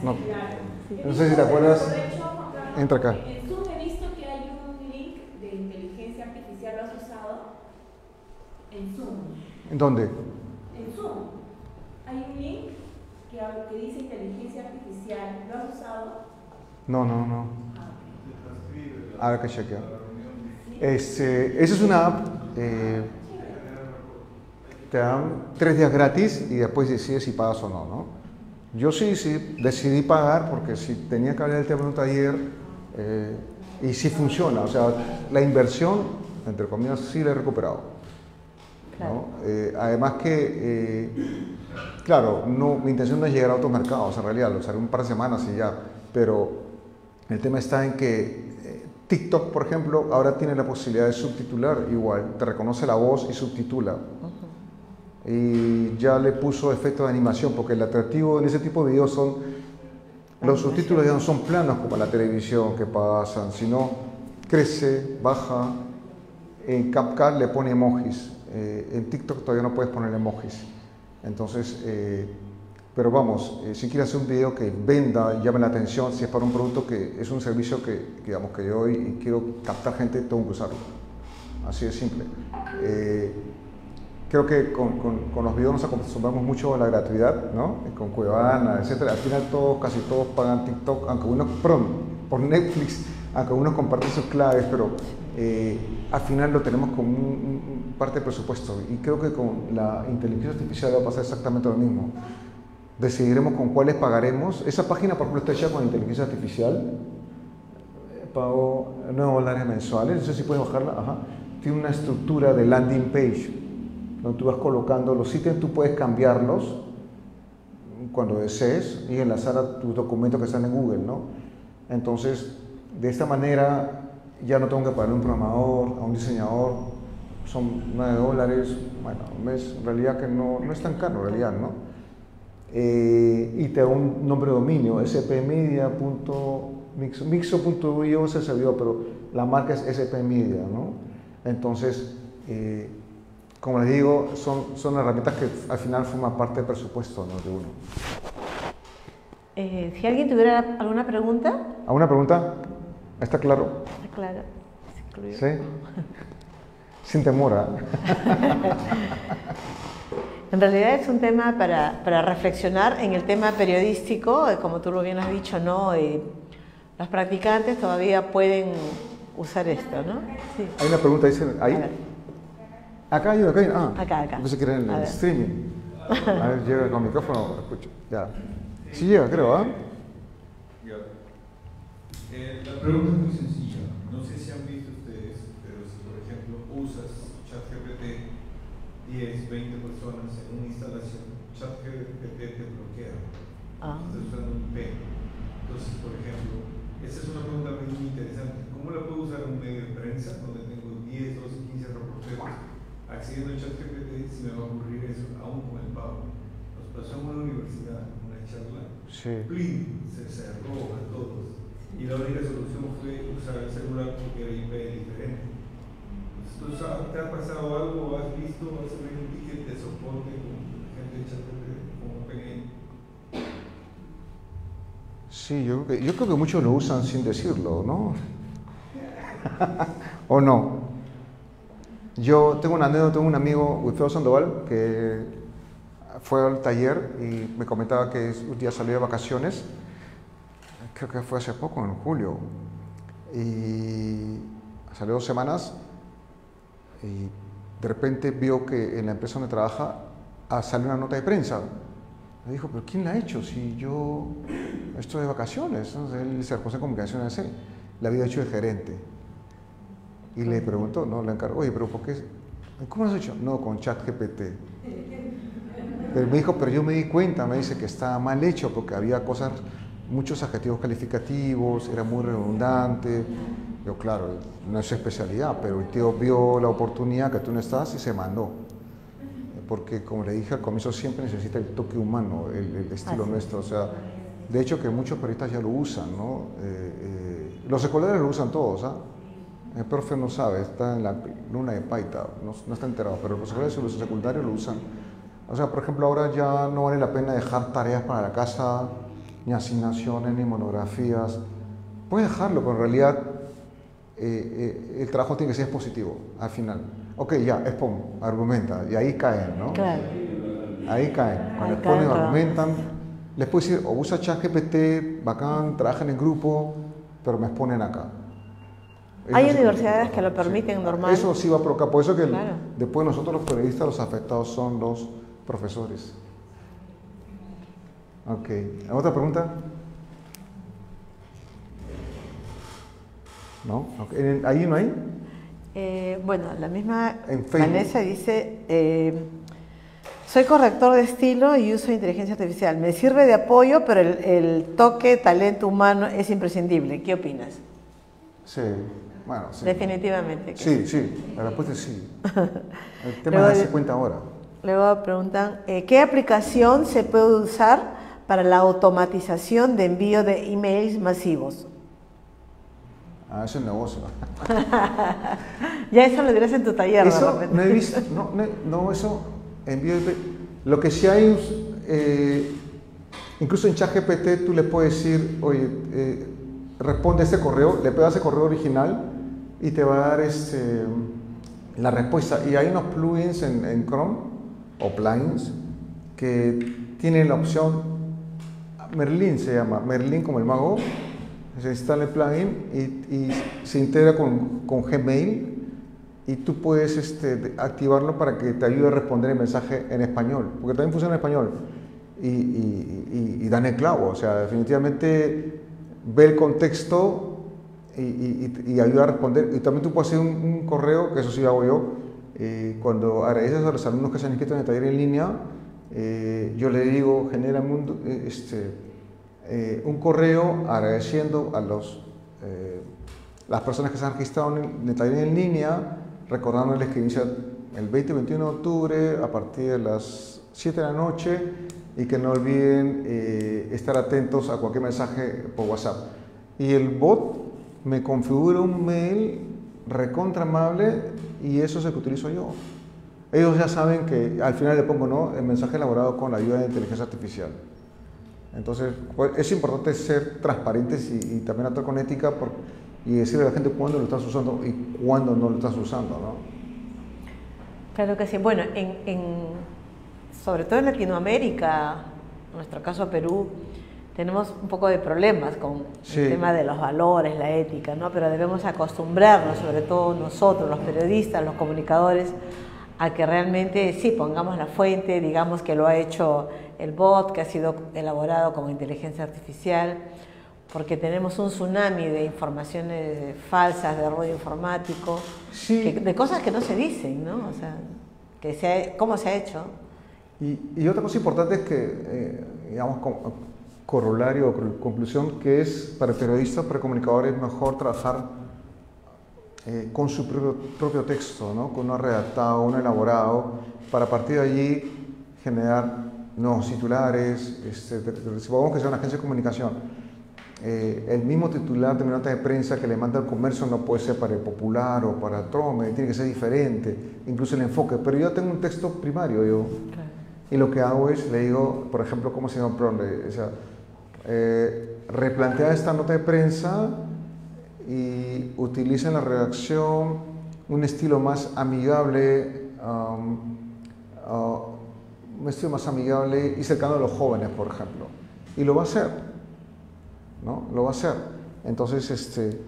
No, no sé si te acuerdas. Entra acá. En Zoom he visto que hay un link de inteligencia artificial, ¿lo has usado? En Zoom. ¿En dónde? En Zoom. Hay un link que, que dice inteligencia artificial, ¿lo has usado? No, no, no. Ahora que chequear. Este, esa es una app. eh, te dan tres días gratis y después decides si pagas o no, ¿no? Yo sí, sí, decidí pagar porque si tenía que hablar del tema en un taller eh, y sí funciona. O sea, la inversión, entre comillas, sí la he recuperado. ¿no? Eh, además que, eh, claro, no, mi intención no es llegar a otros mercados, en realidad, lo usaré un par de semanas y ya, pero el tema está en que TikTok, por ejemplo, ahora tiene la posibilidad de subtitular igual, te reconoce la voz y subtitula. Y ya le puso efecto de animación, porque el atractivo en ese tipo de videos son, los subtítulos ya no son planos como la televisión que pasan, sino crece, baja, en CapCut le pone emojis, eh, en TikTok todavía no puedes poner emojis. Entonces, eh, pero vamos, eh, si quieres hacer un video que venda, llame la atención, si es para un producto que es un servicio que, digamos, que yo quiero captar gente, tengo que usarlo. Así de simple. Creo que con, con, con, los videos nos acostumbramos mucho a la gratuidad, ¿no? Con Cuevana, etcétera. Al final todos, casi todos pagan TikTok, aunque unos, perdón, por Netflix, aunque unos comparten sus claves, pero eh, al final lo tenemos como un, un, parte del presupuesto. Y creo que con la inteligencia artificial va a pasar exactamente lo mismo. Decidiremos con cuáles pagaremos. Esa página, por ejemplo, está hecha con inteligencia artificial. Pago 9 dólares mensuales. No sé si puedes bajarla. Ajá. Tiene una estructura de landing page donde tú vas colocando los ítems, tú puedes cambiarlos cuando desees y enlazar a tus documentos que están en Google, ¿no? Entonces, de esta manera ya no tengo que pagar a un programador, a un diseñador, son 9 dólares, bueno, mes, en realidad que no, no es tan caro, en realidad, ¿no? Eh, y te da un nombre de dominio, spmedia.mixo, mixo.io se servidor, pero la marca es spmedia, ¿no? Entonces, eh, como les digo, son, son herramientas que al final forman parte del presupuesto ¿no? de uno. Eh, si alguien tuviera alguna pregunta. ¿Alguna pregunta? ¿Está claro? Está claro. Sí. Sin temor. ¿eh? en realidad es un tema para, para, reflexionar en el tema periodístico, como tú lo bien has dicho, ¿no? Eh, los practicantes todavía pueden usar esto, ¿no? Sí. Hay una pregunta, dice ahí. Acá hay una, acá hay una. Ah, acá, acá. Pensé que era en el streaming. A ver, llega con micrófono, escucho. Ya. Sí llega, creo, ¿ah? ¿eh? Eh, la pregunta es muy sencilla. No sé si han visto ustedes, pero si por ejemplo usas ChatGPT 10, 20 personas en una instalación, ChatGPT te bloquea. Ah. Estás usando un P. Entonces, por ejemplo, esa es una pregunta muy interesante. ¿Cómo la puedo usar en un medio de prensa donde tengo 10, 12, 15 reporteros accediendo a ChatGPT si me va a ocurrir eso aún con el pago? Nos pasó en una universidad, en una charla, sí. Plin se cerró a todos y la única solución fue usar el celular porque era IP diferente. Entonces, ¿Te ha pasado algo? ¿Has visto? ¿Has tenido un ticket de soporte con gente de ChatGPT como PNI? Sí, yo creo, que, yo creo que muchos lo usan sin decirlo, ¿no? ¿O no? Yo tengo una anécdota, tengo un amigo, Wilfredo Sandoval, que fue al taller y me comentaba que un día salió de vacaciones, creo que fue hace poco, en julio, y salió dos semanas y de repente vio que en la empresa donde trabaja salió una nota de prensa. Me dijo, pero ¿quién la ha hecho? Si yo estoy de vacaciones. Entonces él se reconoce en comunicaciones le había hecho de gerente. Y le preguntó, no, le encargó, oye, pero ¿por qué? ¿Cómo lo has hecho? No, con ChatGPT. Pero me dijo, pero yo me di cuenta, me dice que estaba mal hecho porque había cosas, muchos adjetivos calificativos, era muy redundante. Yo, claro, no es su especialidad, pero el tío vio la oportunidad que tú no estás y se mandó. Porque, como le dije al comienzo, siempre necesita el toque humano, el, el estilo Así. nuestro. O sea, de hecho, que muchos periodistas ya lo usan, ¿no? Eh, eh, los escolares lo usan todos, ¿ah? El profe no sabe, está en la luna de Paita, no, no está enterado, pero los escolares y los secundarios lo usan. O sea, por ejemplo, ahora ya no vale la pena dejar tareas para la casa, ni asignaciones, ni monografías. Puedes dejarlo, pero en realidad eh, eh, el trabajo tiene que ser positivo al final. Ok, ya, expon, argumenta, y ahí caen, ¿no? Claro. Ahí caen. Cuando exponen, argumentan, les puedes decir, o usa ChatGPT, bacán, trabajan en grupo, pero me exponen acá. Hay Eso universidades que lo permiten normal. Eso sí va a provocar. Por eso que el- después nosotros los periodistas, los afectados son los profesores. Ok. ¿Otra pregunta? ¿No? Ok. ¿En- ¿Ahí no hay? Eh, bueno, la misma En. Vanessa dice, eh, soy corrector de estilo y uso inteligencia artificial. Me sirve de apoyo, pero el, el toque, talento humano es imprescindible. ¿Qué opinas? Sí. Bueno, sí. Definitivamente. que Sí, sí. La respuesta es sí. El tema Luego es darse cuenta ahora. Luego preguntan, eh, ¿qué aplicación se puede usar para la automatización de envío de emails masivos? Ah, es negocio. Ya eso lo dirás en tu taller. Eso no he visto, no, no, eso envío de- Lo que sí hay, eh, incluso en ChatGPT tú le puedes decir, oye, eh, responde este correo, le pegas ese correo original y te va a dar este, la respuesta. Y hay unos plugins en, Chrome o plugins que tienen la opción, Merlin se llama, Merlin como el mago, se instala el plugin y, se integra con, con Gmail y tú puedes este, activarlo para que te ayude a responder el mensaje en español, porque también funciona en español. Y- y dan el clavo, o sea, definitivamente ve el contexto y, y- y- ayuda a responder. Y también tú puedes hacer un, un correo, que eso sí hago yo, eh, cuando agradeces a los alumnos que se han inscrito en el taller en línea, eh, yo le digo, genera eh, este, eh, un correo agradeciendo a los, eh, las personas que se han registrado en en el taller en línea, recordándoles que inicia el 20 y 21 de octubre a partir de las 7 de la noche y que no olviden eh, estar atentos a cualquier mensaje por WhatsApp. Y el bot me configura un mail recontra amable y eso es el que utilizo yo. Ellos ya saben que al final le pongo no, el mensaje elaborado con la ayuda de inteligencia artificial. Entonces, pues, es importante ser transparentes y, también actuar con ética y decirle a la gente cuándo lo estás usando y cuándo no lo estás usando, ¿no? Claro que sí. Bueno, en, en- sobre todo en Latinoamérica, en nuestro caso Perú, tenemos un poco de problemas con Sí. el tema de los valores, la ética, ¿no? Pero debemos acostumbrarnos, sobre todo nosotros, los periodistas, los comunicadores, a que realmente sí pongamos la fuente, digamos que lo ha hecho el bot, que ha sido elaborado con inteligencia artificial, porque tenemos un tsunami de informaciones falsas, de rollo informático, Sí. que- de cosas que no se dicen, ¿no? O sea, que se ha- cómo se ha hecho. Y, y otra cosa importante es que, eh, digamos, co- corolario o conclusión, que es para periodistas, para comunicadores, mejor trabajar eh, con su propio, propio texto, ¿no? con uno redactado, uno elaborado, para a partir de allí generar nuevos titulares. Este, supongamos que sea una agencia de comunicación. eh, el mismo titular de una nota de prensa que le manda al comercio no puede ser para el popular o para Trome, tiene que ser diferente, incluso el enfoque. Pero yo tengo un texto primario, yo, y lo que hago es, le digo, por ejemplo, ¿cómo se llama? Perdón, le- o sea, eh, replantea esta nota de prensa y utiliza en la redacción un estilo más amigable, um, uh, un estilo más amigable y cercano a los jóvenes, por ejemplo. Y lo va a hacer, ¿no? Lo va a hacer. Entonces, este,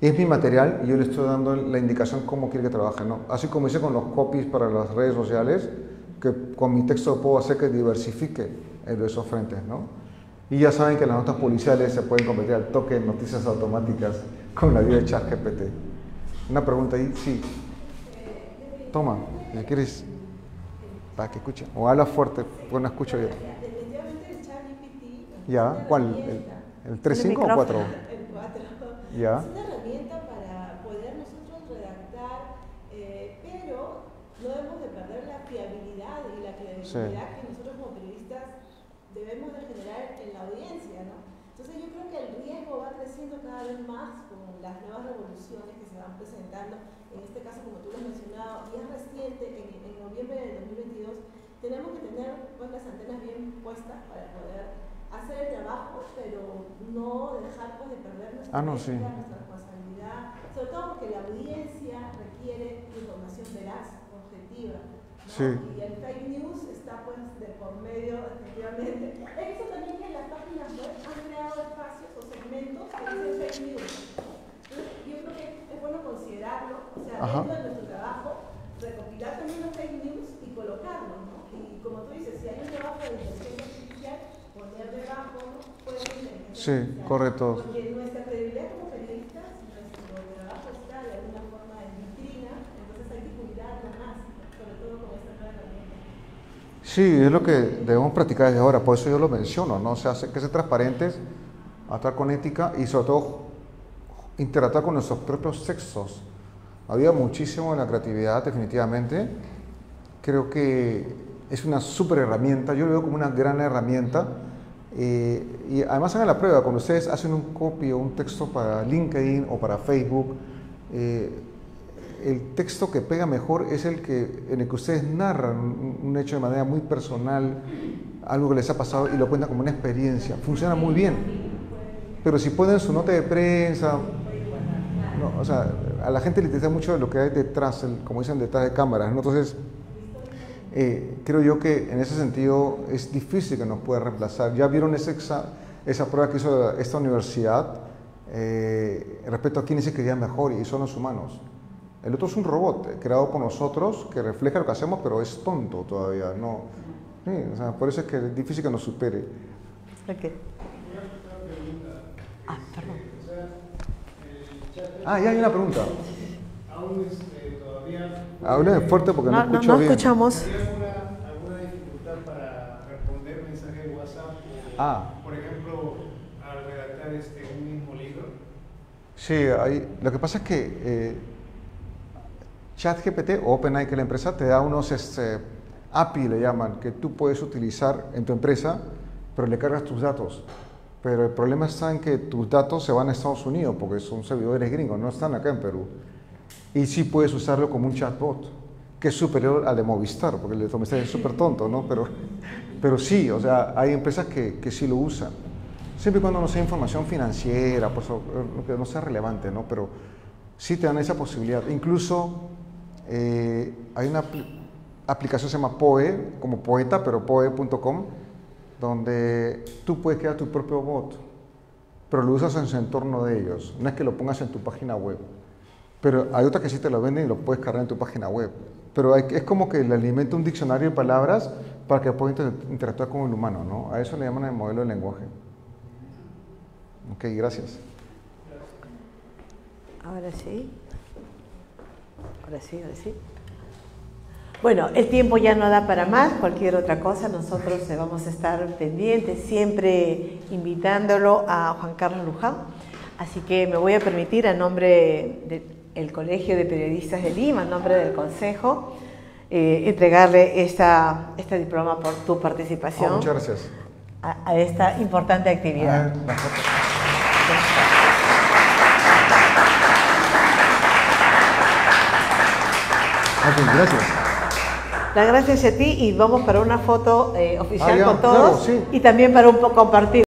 es mi material y yo le estoy dando la indicación cómo quiere que trabaje, ¿no? Así como hice con los copies para las redes sociales, que con mi texto puedo hacer que diversifique en esos frentes, ¿no? Y ya saben que las notas policiales se pueden convertir al toque en noticias automáticas con la vida de ChatGPT. Una pregunta ahí, sí. Toma, si quieres, para que escuchen. O habla fuerte, porque no escucho bien. Ya, ¿cuál? ¿El, el 3.5 o 4? El 4. Ya. Es una herramienta para poder nosotros redactar, eh, pero no debemos de perder la fiabilidad y la credibilidad periodistas debemos de generar en la audiencia, ¿no? Entonces yo creo que el riesgo va creciendo cada vez más con las nuevas revoluciones que se van presentando, en este caso como tú lo has mencionado, y es reciente, en, en noviembre del 2022, tenemos que tener pues, las antenas bien puestas para poder hacer el trabajo, pero no dejar pues, de perder nuestra, Ah, no, sí. nuestra responsabilidad, sobre todo porque la audiencia requiere información veraz, objetiva. ¿no? Sí. Y el fake news de por medio, efectivamente. He visto también que en las páginas web han creado espacios o segmentos que dicen fake news. Entonces, yo creo que es bueno considerarlo, o sea, Ajá. dentro de nuestro trabajo, recopilar también los fake news y colocarlos, ¿no? Y como tú dices, si hay un trabajo de inteligencia artificial, poner debajo, ¿no? Puede ser Sí, correcto. Porque nuestra credibilidad como periodistas, nuestro trabajo está de alguna forma en vitrina, entonces hay que cuidarlo más, sobre todo con esta nueva herramienta. Sí, es lo que debemos practicar desde ahora, por eso yo lo menciono, ¿no? O sea, que ser transparentes, actuar con ética y sobre todo interactuar con nuestros propios textos. Había muchísimo en la creatividad, definitivamente. Creo que es una súper herramienta, yo lo veo como una gran herramienta. eh, y además hagan la prueba, cuando ustedes hacen un copy o un texto para LinkedIn o para Facebook, eh, el texto que pega mejor es el que, en el que ustedes narran un, hecho de manera muy personal, algo que les ha pasado y lo cuentan como una experiencia. Funciona muy bien. Pero si ponen su nota de prensa, o sea, a la gente le interesa mucho lo que hay detrás, como dicen, detrás de cámaras. Entonces, eh, creo yo que en ese sentido es difícil que nos pueda reemplazar. Ya vieron esa, exa- esa prueba que hizo esta universidad eh, respecto a quiénes se querían mejor y son los humanos. El otro es un robot eh, creado por nosotros que refleja lo que hacemos, pero es tonto todavía. No, Sí, o sea, por eso es que es difícil que nos supere. Ok. Ah, perdón. Ah, ya hay una pregunta. Aún este, todavía. Hablen fuerte porque no, No, no, escucho no bien. escuchamos. ¿Hay alguna, alguna dificultad para responder mensajes de WhatsApp? O, Ah. Por ejemplo, al redactar este, un mismo libro. Sí, hay, lo que pasa es que eh, ChatGPT o OpenAI, que la empresa, te da unos este, API, le llaman, que tú puedes utilizar en tu empresa, pero le cargas tus datos. Pero el problema está en que tus datos se van a Estados Unidos, porque son servidores gringos, no están acá en Perú. Y sí puedes usarlo como un chatbot, que es superior al de Movistar, porque el de Movistar es súper tonto, ¿no? Pero, pero sí, o sea, hay empresas que, que sí lo usan. Siempre y cuando no sea información financiera, pues, o, eh, no sea relevante, ¿no? Pero sí te dan esa posibilidad. Incluso eh, hay una apli- aplicación que se llama Poe, como poeta, pero poe.com, donde tú puedes crear tu propio bot, pero lo usas en su entorno de ellos. No es que lo pongas en tu página web. Pero hay otras que sí te lo venden y lo puedes cargar en tu página web. Pero es como que le alimenta un diccionario de palabras para que pueda inter- interactuar con el humano, ¿no? A eso le llaman el modelo de lenguaje. Ok, gracias. Ahora sí. Ahora sí, ahora sí. Bueno, el tiempo ya no da para más, cualquier otra cosa, nosotros vamos a estar pendientes, siempre invitándolo a Juan Carlos Luján. Así que me voy a permitir, a nombre del Colegio de Periodistas de Lima, a nombre del Consejo, eh, entregarle esta, este diploma por tu Oh, participación muchas gracias. a, a esta importante actividad. Ah, la foto. Ok, gracias. Las gracias a ti y vamos para una foto eh, oficial Ah, ya, con todos claro, sí. y también para un poco compartir.